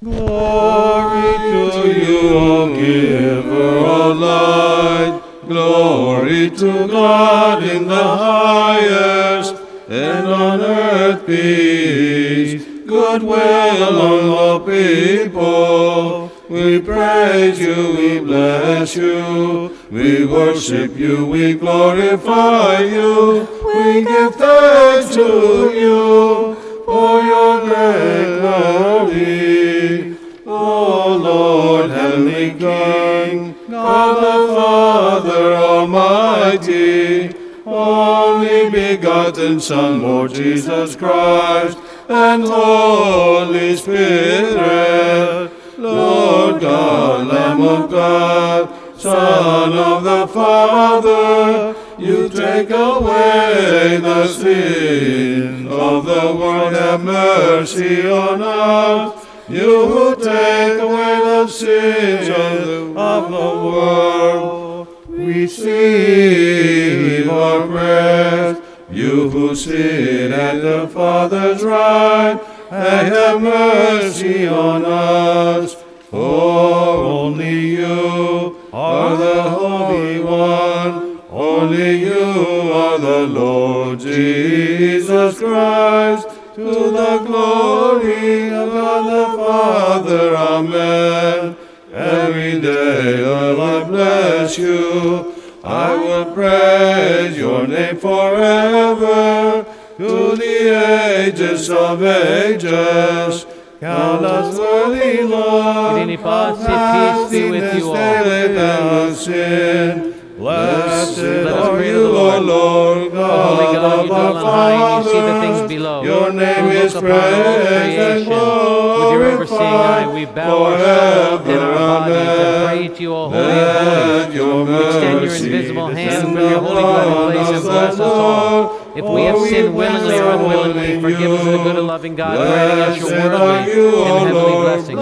Glory to you, O giver of light. Glory to God in the highest, and on earth peace, goodwill among all people. We praise you, we bless you, we worship you, we glorify you, we give thanks to you for your great glory. Heavenly King, God the Father Almighty, only begotten Son, Lord Jesus Christ, and Holy Spirit, Lord God, Lamb of God, Son of the Father, you take away the sin of the world, have mercy on us. You who take away the sins of the, world, receive our prayers. You who sit at the Father's right, have mercy on us. For only you are the Holy One, only you are the Lord Jesus Christ, to the glory of God the Father. Amen. Every day I will bless you. I will praise your name forever to the ages of ages. Count us worthy, Lord, of happiness you all. daily than sin. Blessed are you, Lord. Lord, Holy God God, you dwell on high, and you see the things below. Your name You is praised and creation. With your overseeing eye, we bow our soul and our bodies and pray to you, O Holy of Holies. Extend your invisible hand from your holy dwelling place and bless us all. If we have oh, sinned willingly or unwillingly, forgive us, the good and loving God, granting us your Blessed are worldly you, and heavenly blessings.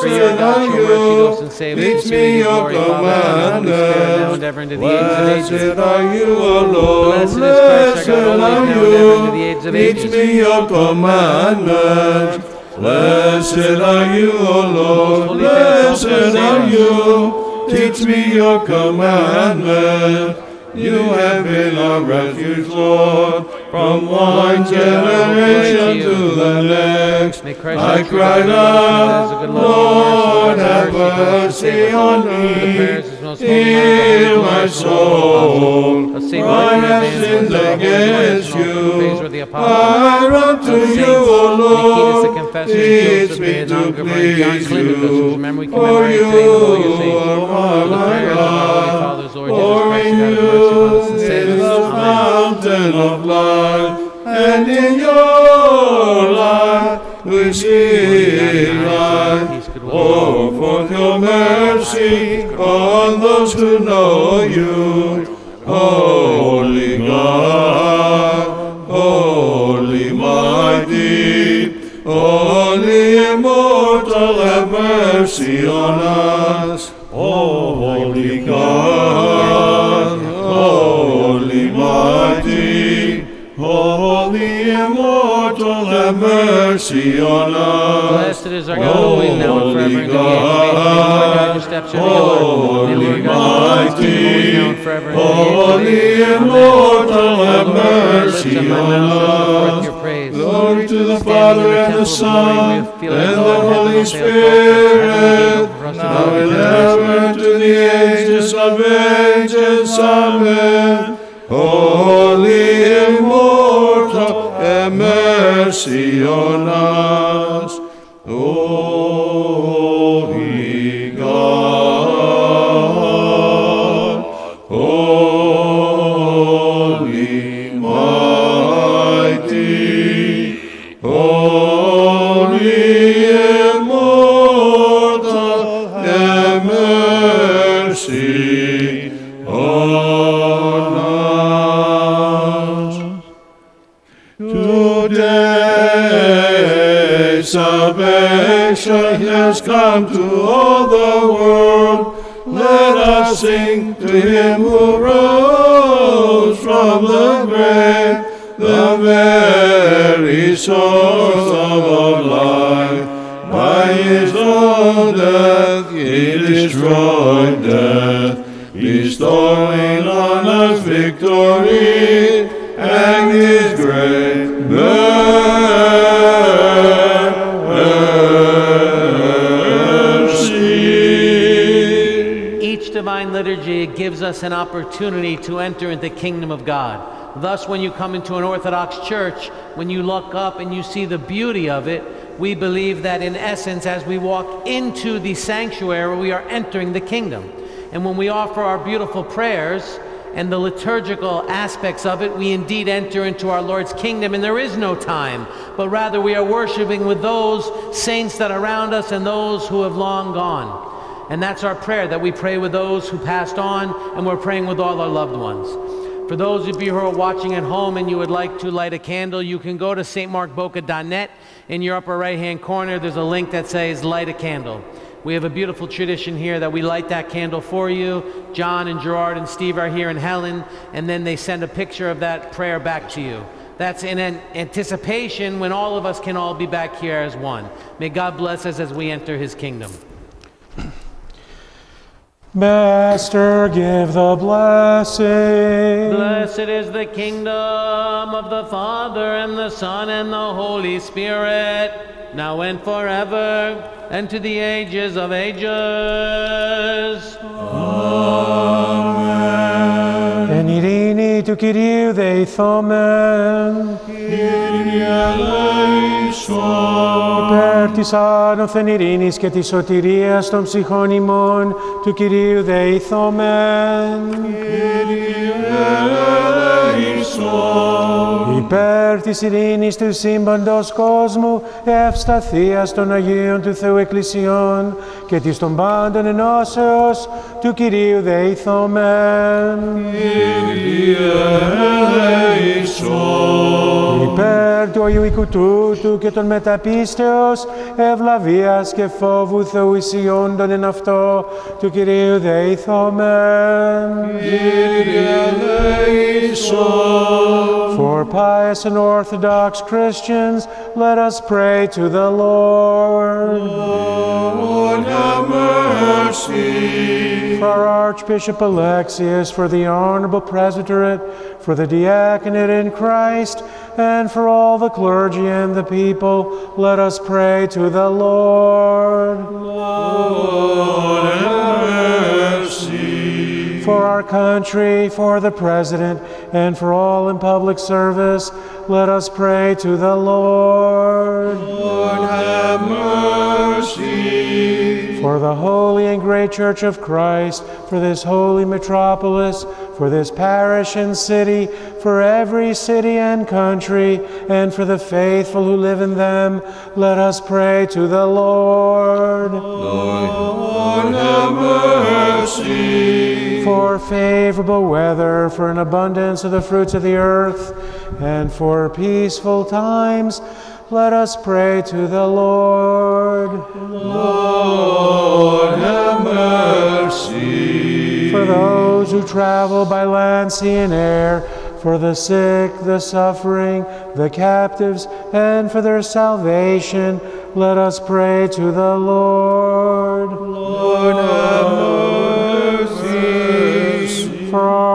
For your God, are show you. mercy and save us. Teach to me you, your glory, Father, and Holy Spirit, now and ever into the ages of ages. Blessed are you, O Lord. Blessed is Christ, our God, always, Blessed are now and ever, into the you. ages of Teach me your commandments. Blessed are you, O Lord. Holy Parents, also Blessed are you. Teach me your commandments. You have been our refuge, Lord, from one generation to the next. I cried God, out, Lord, have mercy, on me. prayers of most holy Mother, the Heal my Ghost, and all the soul. apostles. A For Savior I have sinned against Ghost, and all the you. I run to you, O Lord. Teach me to please you. For you today, the holy saints. are my prayers of our holy God. fathers, Lord For Jesus Christ, have mercy upon us and you save is us. the fountain of life, and in your light we see light. Pour oh, forth your mercy on those who know you. Holy mercy on us. Blessed is our God, always now and forever, into the age of ages. May the Lord guide your steps, every Lord. May the Lord guide your steps, always now and forever, into the age of Holy immortal, have Lord, our lips mercy on mouth shall show forth us. Glory to the Father and the Son glory, we feel like and the Holy will fail us. Heaven will Spirit, go for us to now and ever to the ages of ages. Amen. Mercy source of our life. By his own death he destroyed death, bestowing on us victory and his great mercy. Each divine liturgy gives us an opportunity to enter into the kingdom of God. Thus, when you come into an Orthodox church, when you look up and you see the beauty of it, we believe that in essence, as we walk into the sanctuary, we are entering the kingdom. And when we offer our beautiful prayers and the liturgical aspects of it, we indeed enter into our Lord's kingdom, and there is no time, but rather we are worshiping with those saints that are around us and those who have long gone. And that's our prayer that we pray with those who passed on, and we're praying with all our loved ones. For those of you who are watching at home and you would like to light a candle, you can go to stmarkboca.net. In your upper right hand corner, there's a link that says Light a Candle. We have a beautiful tradition here that we light that candle for you. John and Gerard and Steve are here and Helen, and then they send a picture of that prayer back to you. That's in an anticipation when all of us can all be back here as one. May God bless us as we enter his kingdom. Master, give the blessing. Blessed is the kingdom of the Father and the Son and the Holy Spirit, now and forever, and to the ages of ages. Εν ειρήνη του Κυρίου δεηθόμεν. Υπέρ της άνωθεν ειρήνης και της σωτηρίας των ψυχών ημών του Κυρίου δεηθόμεν. Υπέρ της ειρήνης του σύμπαντος κόσμου, ευσταθίας των Αγίων του Θεού Εκκλησιών και της των πάντων ενώσεως του Κυρίου δεηθόμεν. Υπέρ του Αγίου οίκου τούτου και των μεταπίστεως, ευλαβίας και φόβου Θεού ισιόντων εν αυτό του Κυρίου δεηθόμεν. For pious and orthodox Christians, let us pray to the Lord. Lord have mercy. For Archbishop Alexius, for the honorable presbyterate, for the diaconate in Christ, and for all the clergy and the people, let us pray to the Lord. Lord have mercy. For our country, for the president, and for all in public service, let us pray to the Lord. Lord have mercy. For the holy and great church of Christ, for this holy metropolis, for this parish and city, for every city and country, and for the faithful who live in them, let us pray to the Lord. Lord have mercy. For favorable weather, for an abundance of the fruits of the earth, and for peaceful times, let us pray to the Lord. Lord have mercy. For those who travel by land, sea, and air, for the sick, the suffering, the captives, and for their salvation, let us pray to the Lord. Lord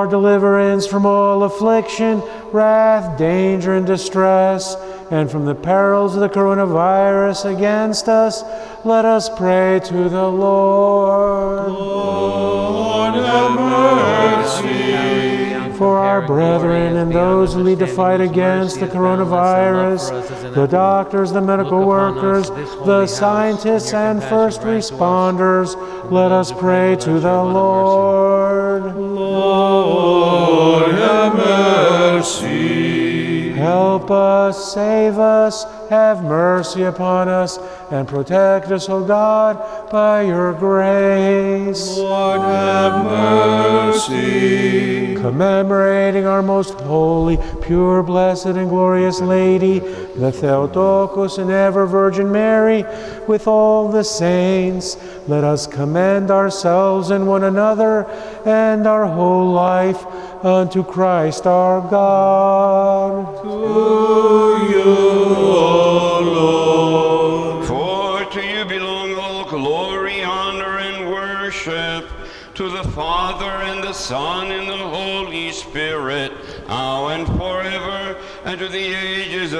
deliverance from all affliction, wrath, danger, and distress, and from the perils of the coronavirus against us, let us pray to the Lord. Lord have mercy. For our brethren and those who lead the fight against the coronavirus, the doctors, the medical workers, the scientists, and first responders, let us pray to the Lord. Lord have mercy. Help us, save us, have mercy upon us, and protect us, O God, by your grace. Lord have mercy. Commemorating our most holy, pure, blessed, and glorious Lady, the Theotokos and ever Virgin Mary, with all the saints, let us commend ourselves and one another and our whole life unto Christ our God. To you,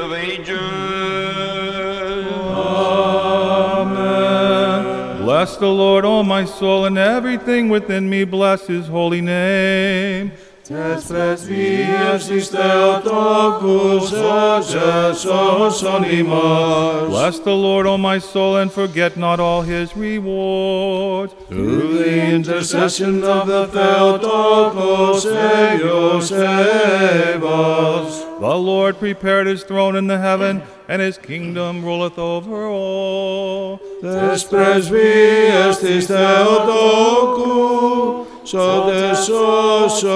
of ages. Amen. Bless the Lord, O my soul, and everything within me. Bless his holy name. Τες πρεσβείες της Θεοτόκους σώσον ημάς. Bless the Lord, O my soul, and forget not all his rewards. Through the intercession of the Theotokos, Eios save us. The Lord prepared his throne in the heaven, and his kingdom ruleth over all. Despres viestis Theotokú, so desosonima.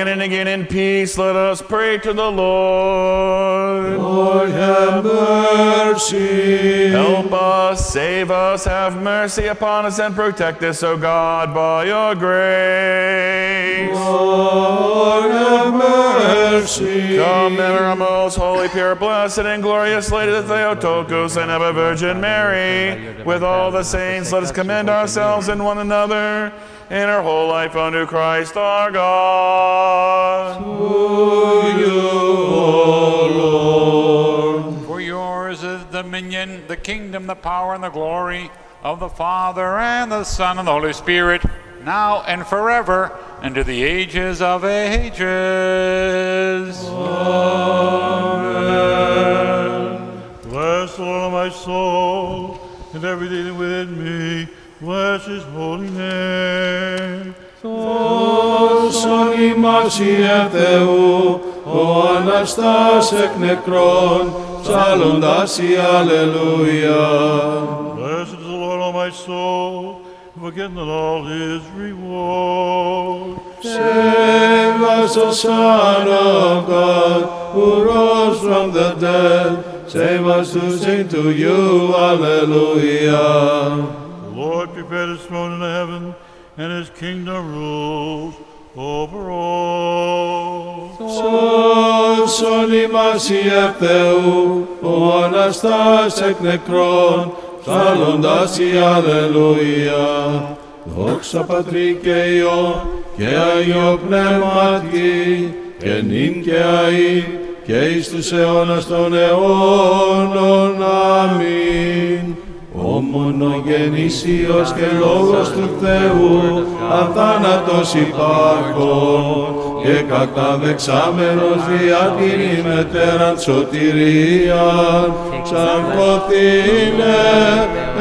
Again and again in peace, let us pray to the Lord. Lord have mercy. Help us, save us, have mercy upon us, and protect us, O God, by your grace. Lord have mercy. Come, then, our most holy, pure, blessed, and glorious Lady the Theotokos and ever Virgin Mary, with all the saints, let us commend ourselves and one another in our whole life unto Christ our God. To you, O Lord. For yours is the dominion, the kingdom, the power, and the glory of the Father and the Son and the Holy Spirit, now and forever, and to the ages of ages. Amen. Bless the Lord, my soul, and everything within me. Bless his holy name Σώσον ημάς Ιε Θεού, ο Αναστάς εκ νεκρών, ψάλλοντας η Αλληλούια. Blessed is the Lord, O my soul, forget not all his reward. Save us, O Son of God, who rose from the dead. Save us to sing to you, Alleluia. The Lord prepared his throne in heaven, and his kingdom rules over all. Σώσον ημάς Ιε Θεού, ο Αναστάς εκ νεκρών, ψάλλοντας η Αλληλούια. Δόξα Πατρί και Υιό και Αγίο Πνεύματι, και νυν και αΐ, και εις τους αιώνας των αιώνων. Αμήν. Ο μονογεννησίος και Λόγος του Θεού, αθάνατος υπάρχον, και κατά δεξάμενος την μετέραν σωτηρίαν, σαν φωτίνε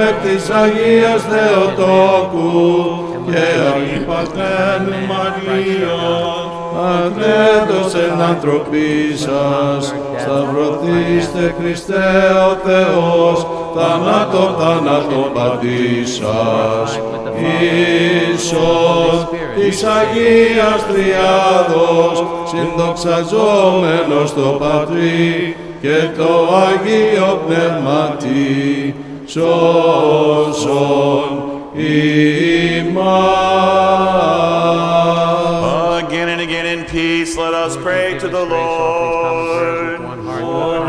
εκ της Αγίας Θεοτόκου και αγίπατεν Μαριών. Μαριών, αντέδωσεν ανθρωπή σας, σταυρωθήστε Χριστέ ο Θεός, θάνατο θάνατο πατήσας, ίσον της Αγίας Τριάδος, συνδοξαζόμενος το Πατρί και το Αγίο Πνεύματι, σώσον ημάς. Peace, let us pray to the Lord.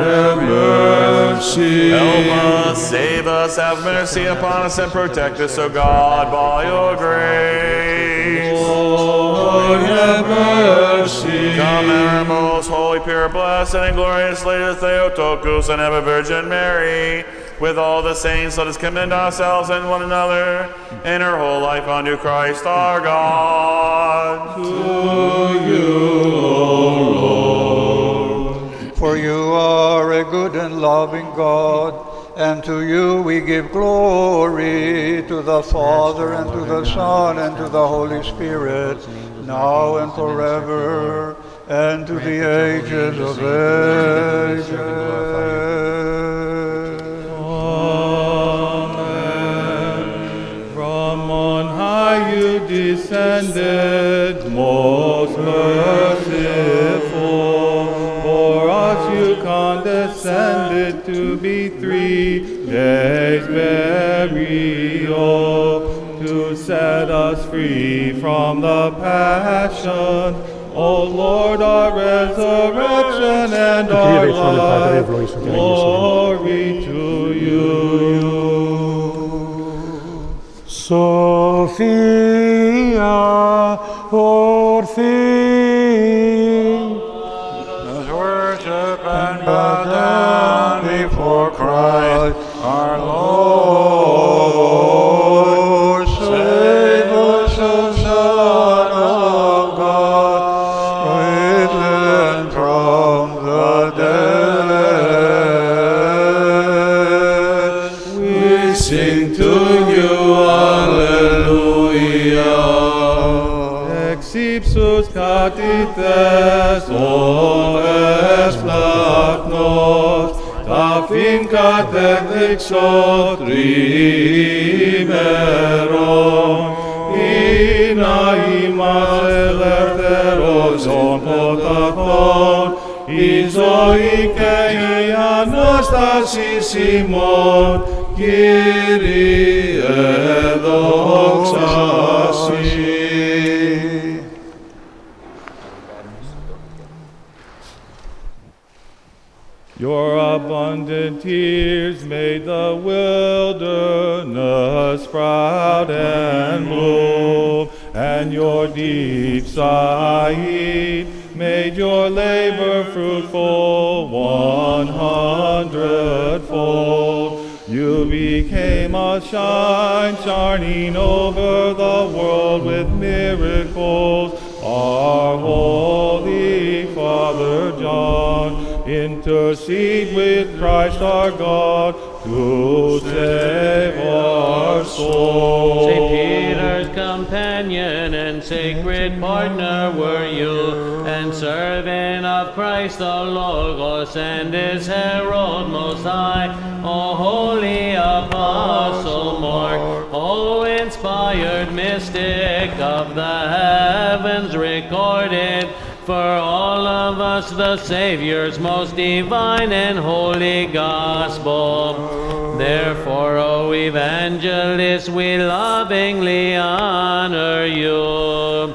Have mercy. Help us, save us, have mercy upon us, and protect us, O God, by your grace. Lord, have mercy. Come, our most holy, pure, blessed, and glorious Lady Theotokos and ever Virgin Mary, with all the saints, let us commend ourselves and one another in our whole life unto Christ our God. To you, Lord, For you are a good and loving God, and to you we give glory, to the Father, and to the Son, and to the Holy Spirit, now and forever, and to the ages of ages. descended, most merciful. For us you condescended to be three days burial, to set us free from the passion. O Lord, our resurrection and our life, glory to you. Sophia. ορθή. Τι ores plagnos, ta fincat exo trimeron, ή imas ελευθερώσον ποταθών, η ζωή και η Ανάσταση ημών, Κύριε δόξα tears made the wilderness proud and blue, and your deep sighing made your labor fruitful one hundredfold. You became a shine shining over the world with miracles. Our Holy Father John intercede with Christ our God to save our souls. St. Peter's companion and sacred partner were you, and servant of Christ the Logos and his herald most high, O holy apostle Mark, O inspired mystic of the heavens recorded for all of us, the Savior's most divine and holy gospel. Therefore, O evangelist, we lovingly honor you.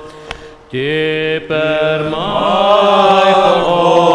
Deeper, my Lord,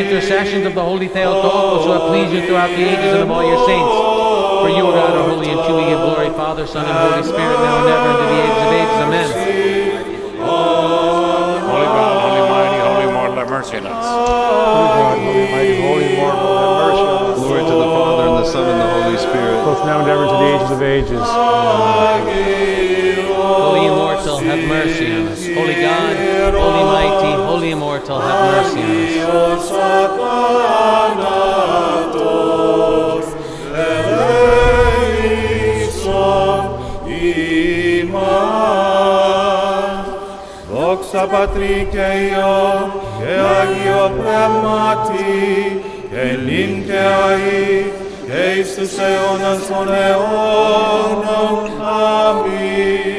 intercessions of the holy Theotokos, who have pleased you throughout the ages and of all your saints. For you, O God, are holy and truly We give glory, Father, Son, and Holy Spirit, now and ever, and to the ages of ages. Amen. Holy God, holy mighty, holy mortal, have mercy on us. Holy God, holy mighty, holy mortal, have mercy on us. Glory to the Father, and the Son, and the Holy Spirit. Both now and ever, and to the ages of ages. Amen. Holy immortal, have mercy on us. Holy God, holy mighty, holy immortal, have mercy on us. Δόξα Πατρί και Υιό και Άγιο Πνεύματι και νυν και αεί και εις τους αιώνας των αιώνων. Αμήν.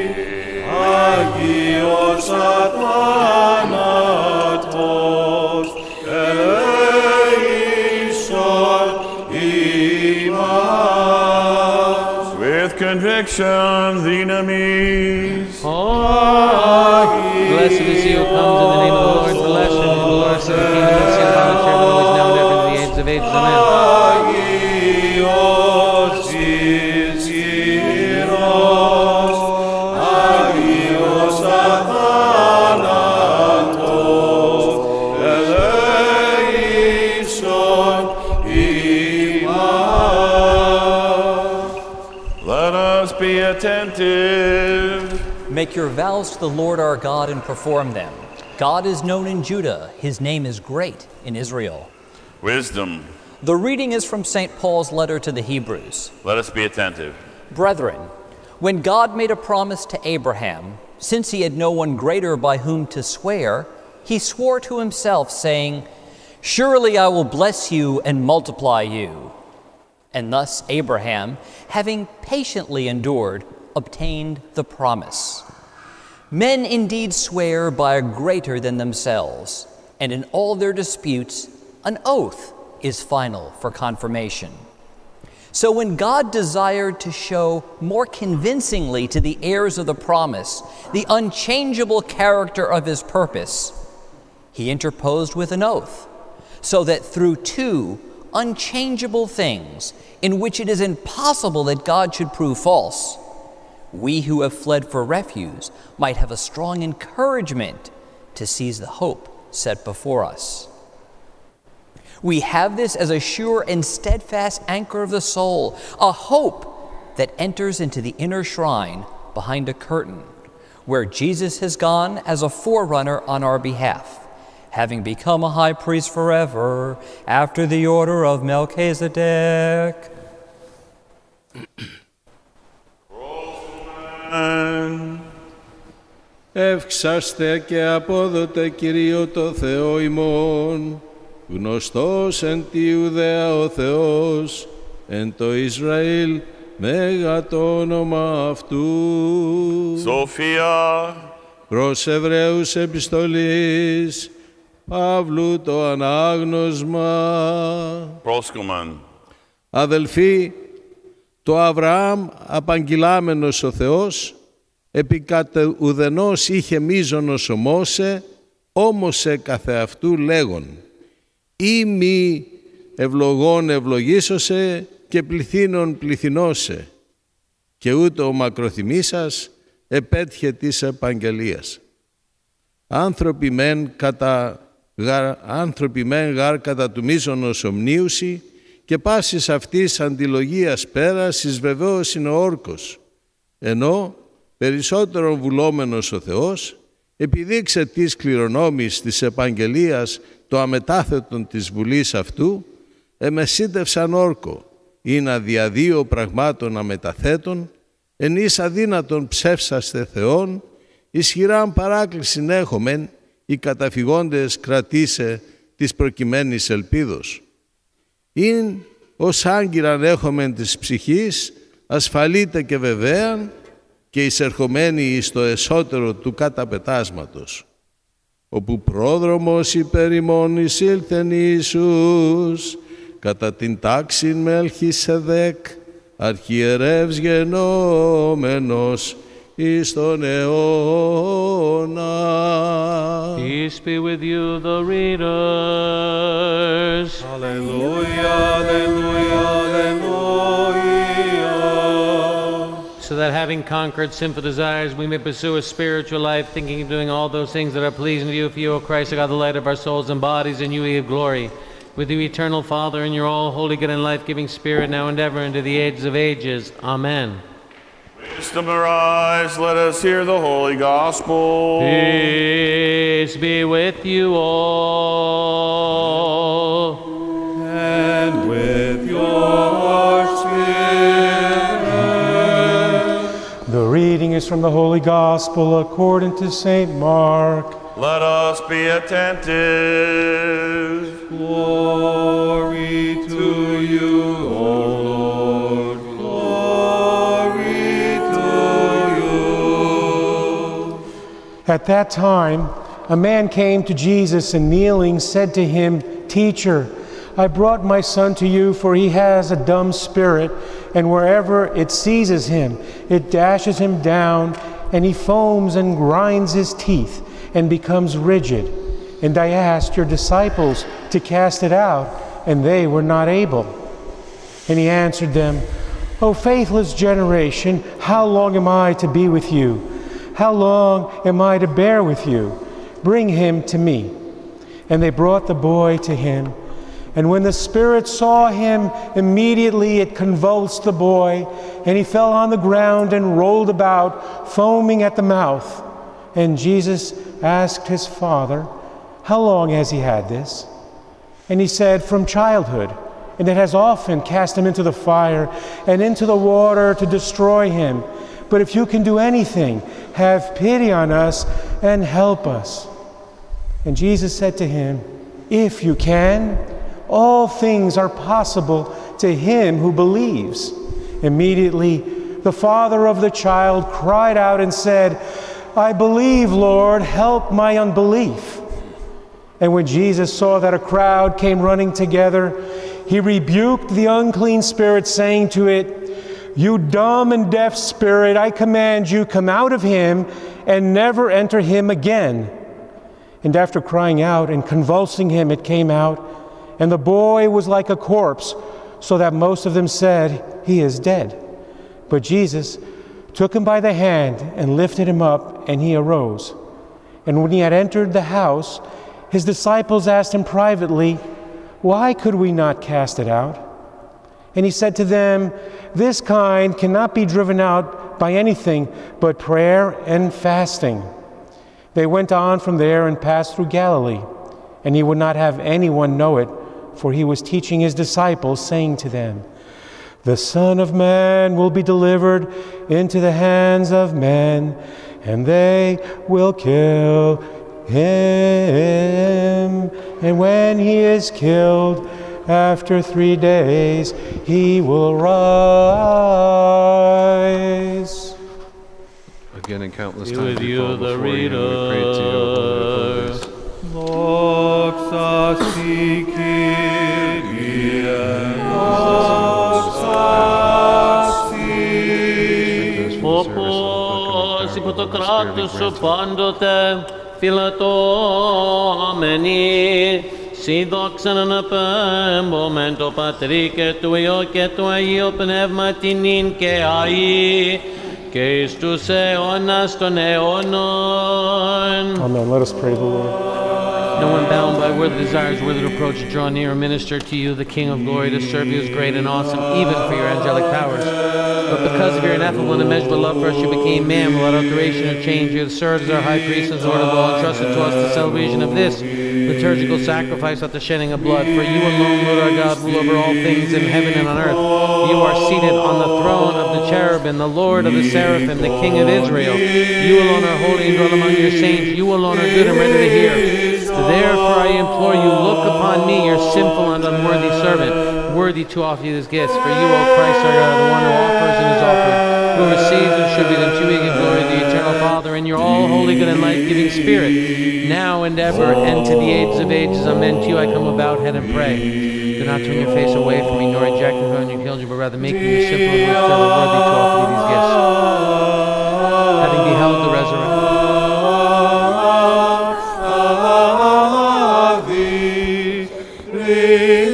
Redeemer. With conviction, the enemies. Oh, blessed is he who comes in the name of the Lord. Blessed and glorious is the kingdom of sin, power, and always now and ever in the ages of ages. Amen. Make your vows to the Lord our God and perform them. God is known in Judah, his name is great in Israel. Wisdom. The reading is from St. Paul's letter to the Hebrews. Let us be attentive. Brethren, when God made a promise to Abraham, since he had no one greater by whom to swear, he swore to himself, saying, Surely I will bless you and multiply you. And thus Abraham, having patiently endured, obtained the promise. Men indeed swear by a greater than themselves, and in all their disputes, an oath is final for confirmation. So when God desired to show more convincingly to the heirs of the promise the unchangeable character of his purpose, he interposed with an oath, so that through two unchangeable things, in which it is impossible that God should prove false, we who have fled for refuge might have a strong encouragement to seize the hope set before us. We have this as a sure and steadfast anchor of the soul, a hope that enters into the inner shrine behind a curtain, where Jesus has gone as a forerunner on our behalf, having become a high priest forever after the order of Melchizedek. And Ευξάστε και απόδοτε Κυρίω το Θεό ημών, γνωστός εν τη Ιουδαία ο Θεός, εν το Ισραήλ μέγα το όνομα Αυτού. Sophia. Προς Εβραίους επιστολής, Παύλου το ανάγνωσμα. Proskoman. Αδελφοί, το Αβραάμ απαγγειλάμενος ο Θεός, επί κατ' ουδενός είχε μίζωνος ο Μώσε, όμως σε καθεαυτού λέγον, «Ή μη ευλογών ευλογήσωσε και πληθύνων πληθυνώσε, και ούτω ο μακροθυμήσας επέτυχε της επαγγελίας. Άνθρωποι μεν κατά γαρ, άνθρωποι μεν γάρ κατά του μίζωνος ομνίουσι και πάσης αυτής αντιλογίας πέρας εις βεβαίως είναι ο όρκος, ενώ περισσότερο βουλόμενος ο Θεός, επειδή εξαιτής κληρονόμης της επαγγελίας το αμετάθετον της βουλής αυτού, εμεσίτευσαν όρκο, ή να δια δύο πραγμάτων αμεταθέτων, εν εις αδύνατον ψεύσαστε Θεόν, ισχυράν παράκλησιν έχομεν, οι καταφυγόντες κρατήσε της προκειμένης ελπίδος. Ειν ως άγκυραν έχομεν της ψυχής, ασφαλείτε και βεβαίαν, και εισερχομένοι εις το εσωτερο του καταπετάσματος, όπου πρόδρομος υπέρ ημών εισήλθεν Ιησούς, κατά την τάξην Μελχισεδέκ, αρχιερεύς γενόμενος εις τον αιώνα. Peace be with you, the readers. Alleluia, alleluia, alleluia. So that that having conquered sinful desires, we may pursue a spiritual life, thinking of doing all those things that are pleasing to you. For you, O Christ, are God, the light of our souls and bodies, and you we give glory. With you, eternal Father, and your all holy, good, and life giving Spirit, now and ever, into the ages of ages. Amen. Wisdom arise, let us hear the holy gospel. Peace be with you all. And with your spirit. The reading is from the Holy Gospel according to St. Mark. Let us be attentive. Glory to you, At that time, a man came to Jesus and kneeling said to him, Teacher, I brought my son to you, for he has a dumb spirit, and wherever it seizes him, it dashes him down, and he foams and grinds his teeth and becomes rigid. And I asked your disciples to cast it out, and they were not able. And he answered them, O faithless generation, how long am I to be with you? How long am I to bear with you? Bring him to me. And they brought the boy to him. And when the Spirit saw him, immediately it convulsed the boy, and he fell on the ground and rolled about, foaming at the mouth. And Jesus asked his father, How long has he had this? And he said, From childhood. And it has often cast him into the fire and into the water to destroy him. But if you can do anything, have pity on us and help us. And Jesus said to him, If you can, all things are possible to him who believes. Immediately, the father of the child cried out and said, I believe, Lord, help my unbelief. And when Jesus saw that a crowd came running together, he rebuked the unclean spirit, saying to it, You dumb and deaf spirit, I command you, come out of him and never enter him again. And after crying out and convulsing him, it came out, and the boy was like a corpse, so that most of them said, He is dead. But Jesus took him by the hand and lifted him up, and he arose. And when he had entered the house, his disciples asked him privately, Why could we not cast it out? And he said to them, This kind cannot be driven out by anything but prayer and fasting. They went on from there and passed through Galilee, and he would not have anyone know it, for he was teaching his disciples, saying to them, The Son of Man will be delivered into the hands of men, and they will kill him. And when he is killed, after three days, he will rise. Again and countless Be times with we you, fall the before you, and we pray to you, Holy Holy. Doxa si Kyrie, doxa si. Όπως υπό το κράτος σου πάντοτε φυλατώμενοι, σύ δόξαν αναπέμπομεν το Πατρί και του Υιό και του Αγίου Πνεύματι νυν και αΐ και εις τους αιώνας των αιώνων. Amen. Let us pray to the Lord. No one bound by worldly desires, worthy to approach, draw near, and minister to you, the King of glory, to serve you as great and awesome, even for your angelic powers. But because of your ineffable and immeasurable love for us, you became man without alteration or change. You have served as our high priest and Lord of all, entrusted to us the celebration of this liturgical sacrifice without the shedding of blood. For you alone, Lord our God, rule over all things in heaven and on earth. You are seated on the throne of the cherubim, the Lord of the seraphim, the King of Israel. You alone are holy and dwell among your saints. You alone are good and ready to hear. Therefore I implore you, look upon me, your sinful and unworthy servant, worthy to offer you these gifts. For you, O Christ, are God, the one who offers and is offered, who receives and to we give glory to the eternal Father, and your all holy, good, and life-giving Spirit, now and ever, and to the ages of ages. Amen. To you I come about head and pray. Do not turn your face away from me, nor reject me you killed you, but rather make me your simple and worthy to offer these gifts. Having beheld the resurrection. Church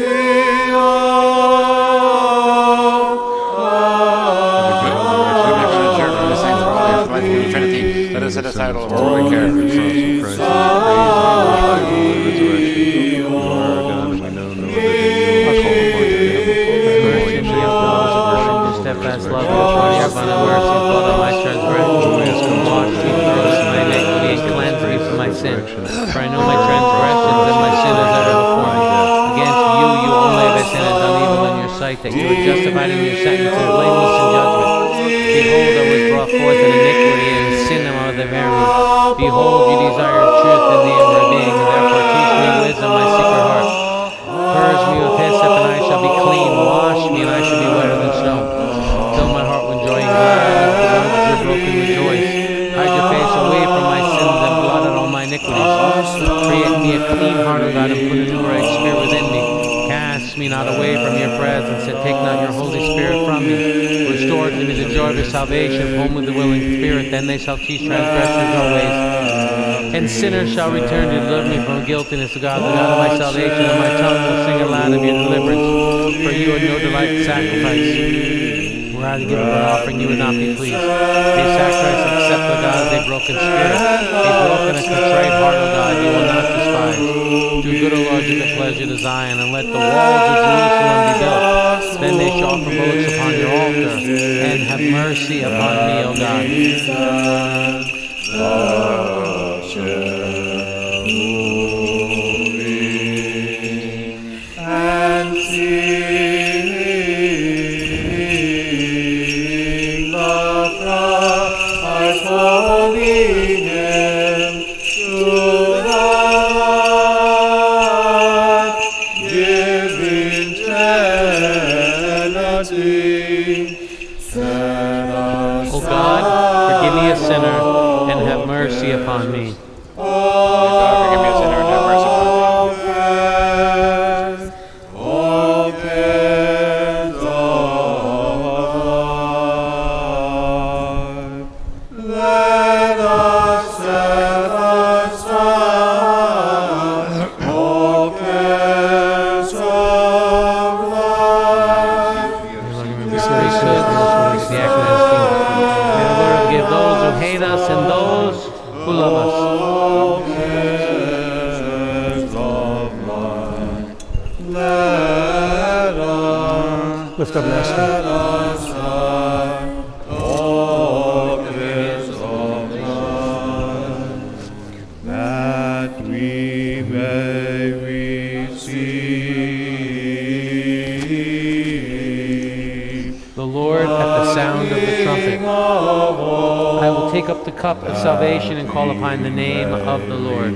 shall return to deliver me from guiltiness, O God, the God of my salvation, and my tongue will sing aloud of your deliverance. For you are no delight in sacrifice. Were I to give a burnt offering, you would not be pleased. A sacrifice accept, O God, a broken spirit. A broken and contrite heart, O God, you will not despise. Do good, O Lord, give good pleasure to Zion, and let the walls of Jerusalem be built. Then they shall offer bullocks upon your altar, and have mercy upon me, O God. We may receive The Lord at the sound of the trumpet. I will take up the cup of salvation and call upon the name of the Lord.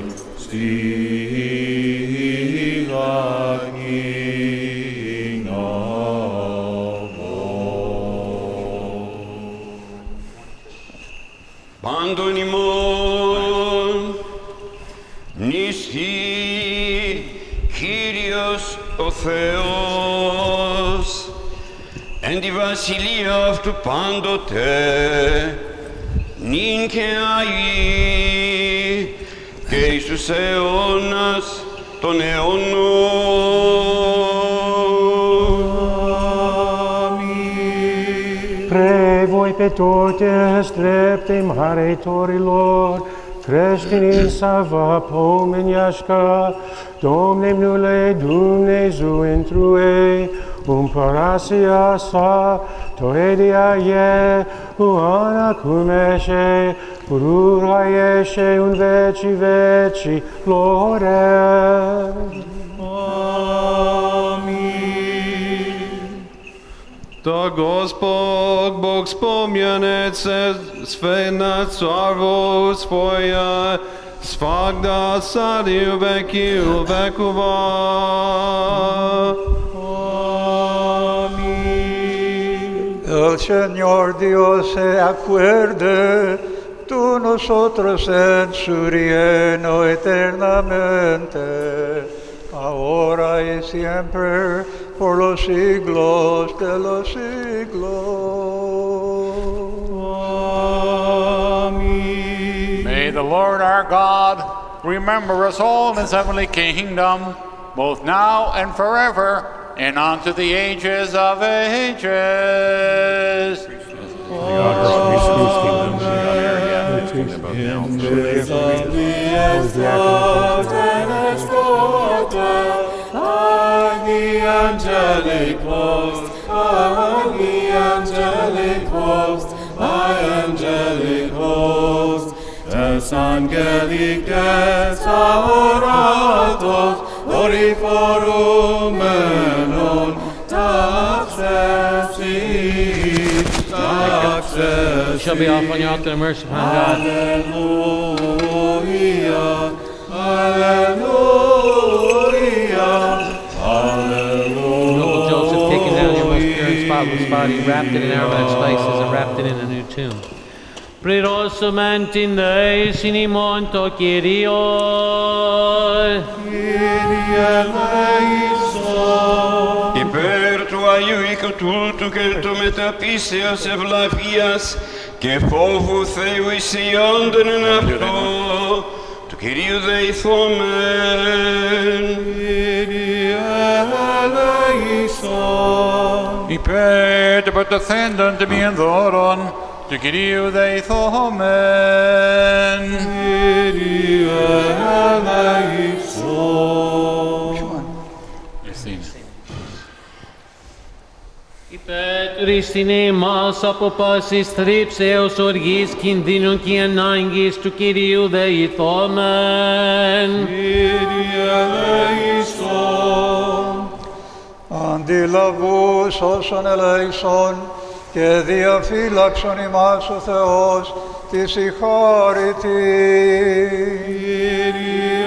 βασιλεία αυτού πάντοτε, νυν και αΐ, και εις τους αιώνας των αιώνων. Πρέβο υπετώτε, στρέπτε μάρε τόρι λόρ, Χρέστην εις αβαπόμενιασκα, Δόμνε μνουλε, δούμνε ζουεν τρουέ, împărația sa, toedia e, uana cumeșe, purura ieșe în veci lore. Da Gospod Bog spomnjenec se sve na carvo svoje, svakda sadi u veki vekova. El Señor Dios se acuerde tú nosotros en su eternamente, ahora y siempre, por los siglos de los siglos. May the Lord our God remember us all in his heavenly kingdom, both now and forever, and unto the ages of ages. In grace of the exalted and exalted, by the angelic host, the angelic host, by angelic host. Des angelices gloriforum non taxessit, taxessit. Shall be off on your altar of mercy upon God. Hallelujah, hallelujah, hallelujah. Noble Joseph, taking down your most pure and spotless body, wrapped it in aromatic spices, and wrapped it in a new tomb. Prirosum in Dei sinimon to Kyrios. Kyrie eleison. Υπέρ του Αγίου οίκου τούτου και του μεταπίσεως ευλαβίας και φόβου Θεού εισιόντων εν αυτό, του Κυρίου δεηθόμεν. Kyrie eleison. Υπέρ του πρωτοθέντων τιμίων δώρων, του Κυρίου δεηθόμεν. Kyrie eleison. Υπέτρις την εμάς από πάσης θρύψεως οργής κινδύνων και ανάγκης του Κυρίου δεηθόμεν. Kyrie eleison. Αντιλαβούς όσων ελέησον και διαφύλαξον ημάς ο Θεός της η χάρητη. Kyrie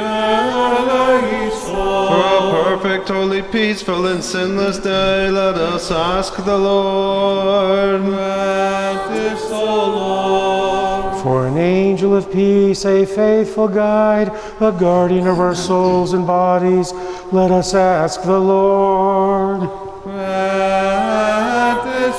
For a eleison. perfect, holy, peaceful, and sinless day, let us ask the Lord. Grant this, O Lord. For an angel of peace, a faithful guide, a guardian of our souls and bodies, let us ask the Lord. Grant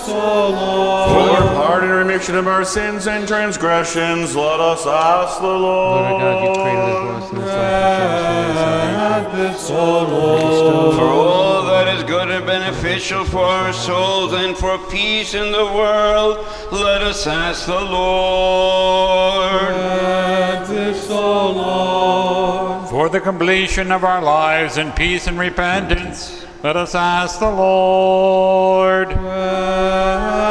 this, O Lord. For pardon and remission of our sins and transgressions, let us ask the Lord our God, you created Lord. us in this life and us the way of salvation. Grant this, O Lord. For all that is good and beneficial for our souls and for peace in the world, let us ask the Lord. Grant this, O Lord. For the completion of our lives in peace and repentance, let us ask the Lord. Grant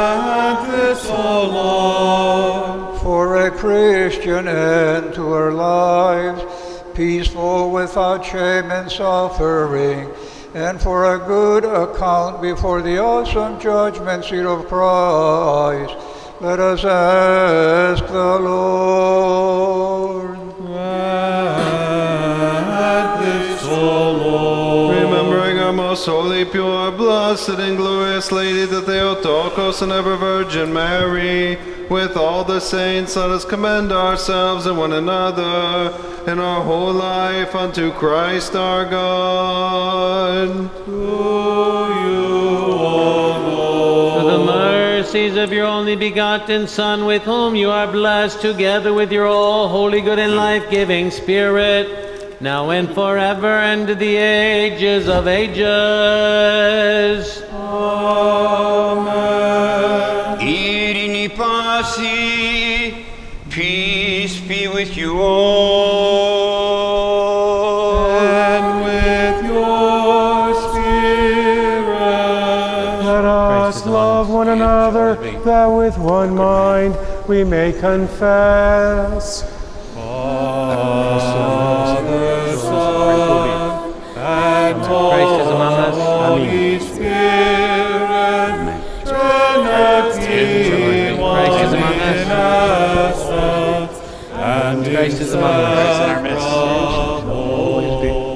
this, O Lord. For a Christian end to our lives, peaceful without shame and suffering, and for a good account before the awesome judgment seat of Christ, let us ask the Lord. Grant this, O Lord. Most holy, pure, blessed, and glorious Lady, the Theotokos and ever Virgin Mary, with all the saints, let us commend ourselves and one another in our whole life unto Christ our God. To you, O For the mercies of your only begotten Son, with whom you are blessed together with your all holy, good, and life giving Spirit, now and forever and the ages of ages. Amen. Peace be with you all. And with your spirit. Let us love one another, that with one mind we may confess. Christ is among us.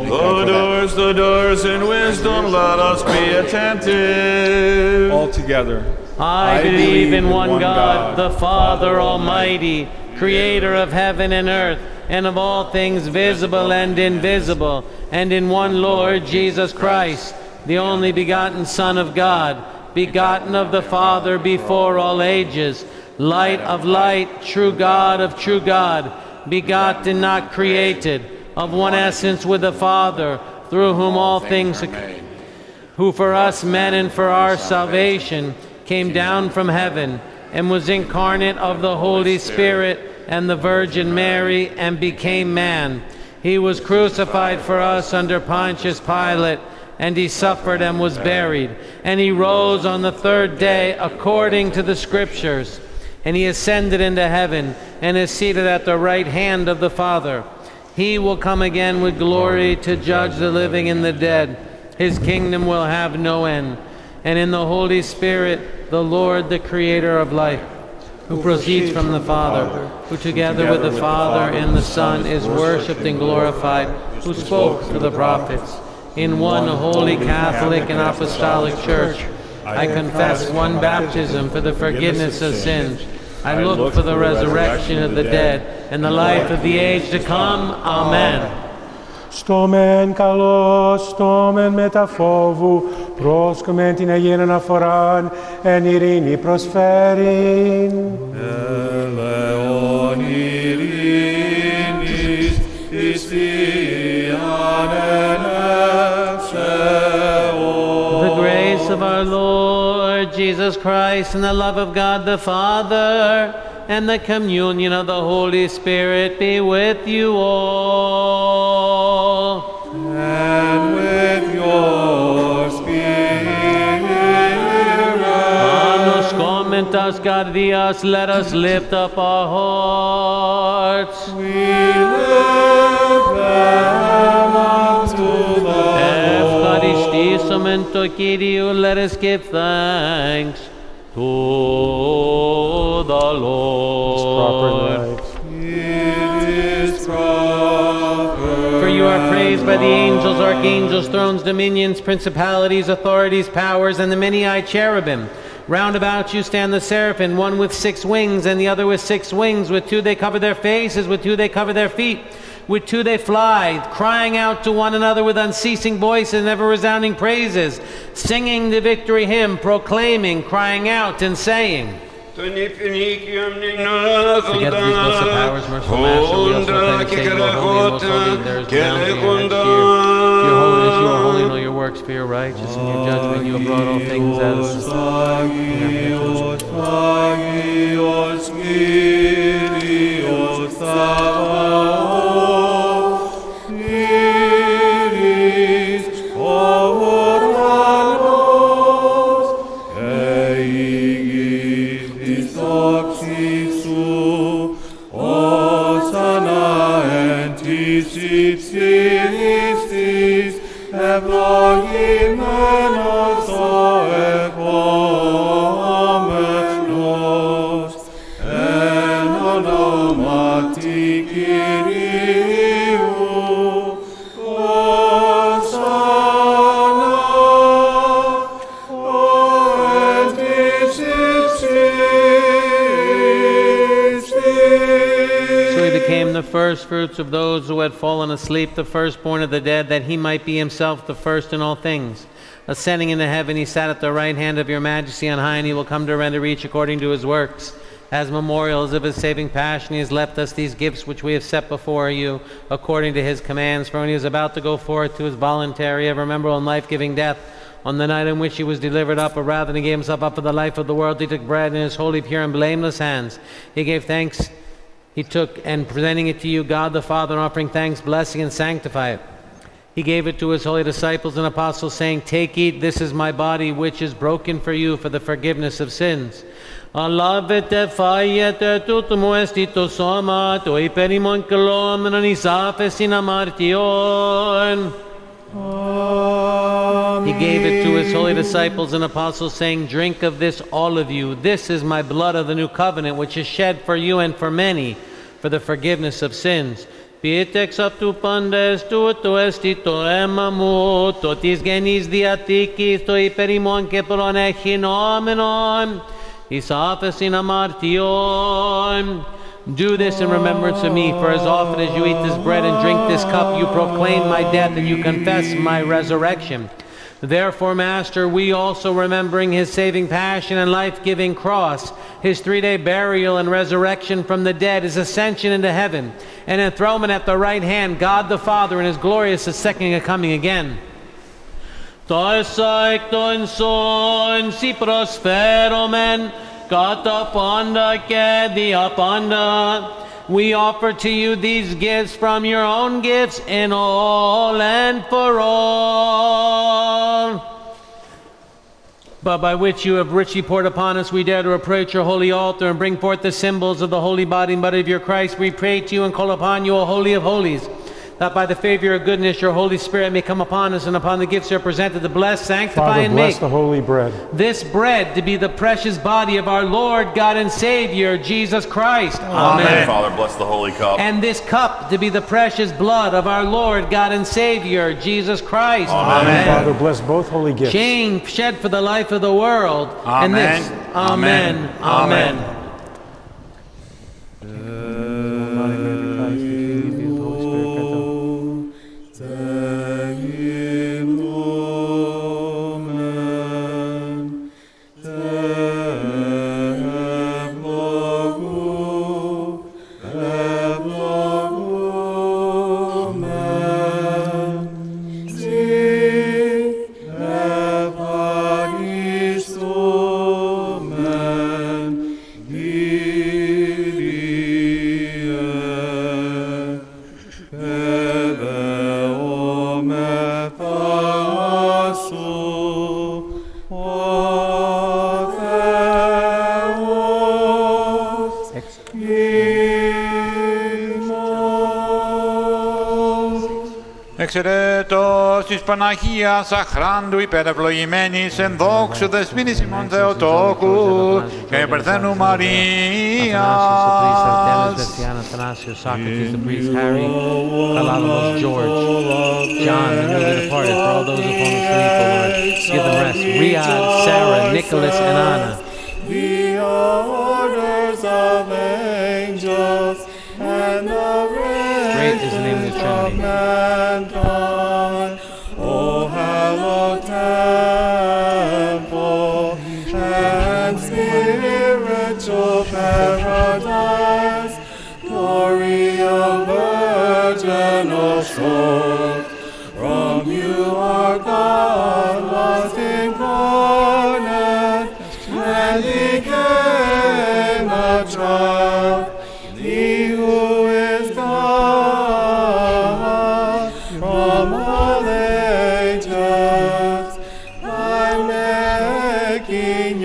The doors, the doors in wisdom, let us be attentive. all together. I believe in one God, the Father Almighty, creator of heaven and earth, and of all things visible and invisible, and in one Lord Jesus Christ, the only begotten Son of God, begotten of the Father before all ages, light of light, true God of true God, begotten, not created, of one essence with the Father, through whom all things who for us men and for our salvation came down from heaven and was incarnate of the Holy Spirit, and the Virgin Mary and became man. He was crucified for us under Pontius Pilate, and he suffered and was buried. And he rose on the third day according to the Scriptures. And he ascended into heaven and is seated at the right hand of the Father. He will come again with glory to judge the living and the dead. His kingdom will have no end. And in the Holy Spirit, the Lord, the creator of life, who proceeds from the Father, who together with the Father and the Son is worshipped and glorified, who spoke through the prophets. In one holy Catholic and Apostolic Church, I confess one baptism for the forgiveness of sins. I look for the resurrection of the dead and the life of the age to come. Amen. Στόμεν καλός, στόμεν μετα φόβου, πρόσκομεν την Αγίαν αναφοράν, εν ειρήνη προσφέρειν. Ελεόν Our Lord Jesus Christ and the love of God the Father and the communion of the Holy Spirit be with you all. And with your spirit. Annos commentas cardias, let us lift up our hearts. We lift Ευχαριστήσομεν το Κύριο, let us give thanks to the Proper Lord. life. It is proper. For you are praised by the angels, archangels, thrones, dominions, principalities, authorities, powers, and the many-eyed cherubim. Round about you stand the seraphim, one with six wings, and the other with six wings. With two they cover their faces, with two they cover their feet. with two they fly, crying out to one another with unceasing voice and ever resounding praises, singing the victory hymn, proclaiming, crying out, and saying, the powers, we the most holy, you. You are holy in all your works, for your righteous and your judgment, you have brought all things out of the he the first fruits of those who had fallen asleep, the firstborn of the dead, that he might be himself the first in all things. Ascending into heaven, he sat at the right hand of your majesty on high, and he will come to render each according to his works. As memorials of his saving passion, he has left us these gifts which we have set before you, according to his commands. For when he was about to go forth to his voluntary, ever memorable, and life giving death, on the night in which he was delivered up, or rather than he gave himself up for the life of the world, he took bread in his holy, pure, and blameless hands. He gave thanks he took and presenting it to you, God the Father, and offering thanks, blessing and sanctify it. He gave it to his holy disciples and apostles, saying, Take, eat, this is my body, which is broken for you for the forgiveness of sins. Αλάβετε, φάγετε, τούτο μου έστι το σώμα, το υπερήμον κλώμενον εις άφεσιν αμαρτιών. He gave it to his holy disciples and apostles, saying, Drink of this, all of you. This is my blood of the new covenant, which is shed for you and for many for the forgiveness of sins. Pietex aptu pandes tu tu esti to emamu to tis genis diatikis to hyperimon ke pronechi nomenon is amartion. Do this in remembrance of me, for as often as you eat this bread and drink this cup, you proclaim my death and you confess my resurrection. Therefore, Master, we also, remembering his saving passion and life giving cross, his three day burial and resurrection from the dead, his ascension into heaven, and enthronement at the right hand, God the Father, and his glorious second coming again. Το εσάικ το ενσόν σι προσφέρομεν κατά πάντα και δια πάντα we offer to you these gifts from your own gifts in all and for all. But by which you have richly poured upon us, we dare to approach your holy altar and bring forth the symbols of the holy body and blood of your Christ. We pray to you and call upon you, O Holy of Holies, that by the favor of goodness your Holy Spirit may come upon us and upon the gifts here presented to bless, sanctify, Father, and bless make the holy bread. This bread to be the precious body of our Lord God and Savior Jesus Christ. Amen. Amen. Father, bless the holy cup. And this cup to be the precious blood of our Lord God and Savior Jesus Christ. Amen. Amen. Father, bless both holy gifts. Shed for the life of the world. Amen. And this. Amen. Amen. Amen. Παναγία σαχράντου η περαβλοιμένη σενδόξου δες μίνισι μοντεότόκου και περθένου Μαρίας.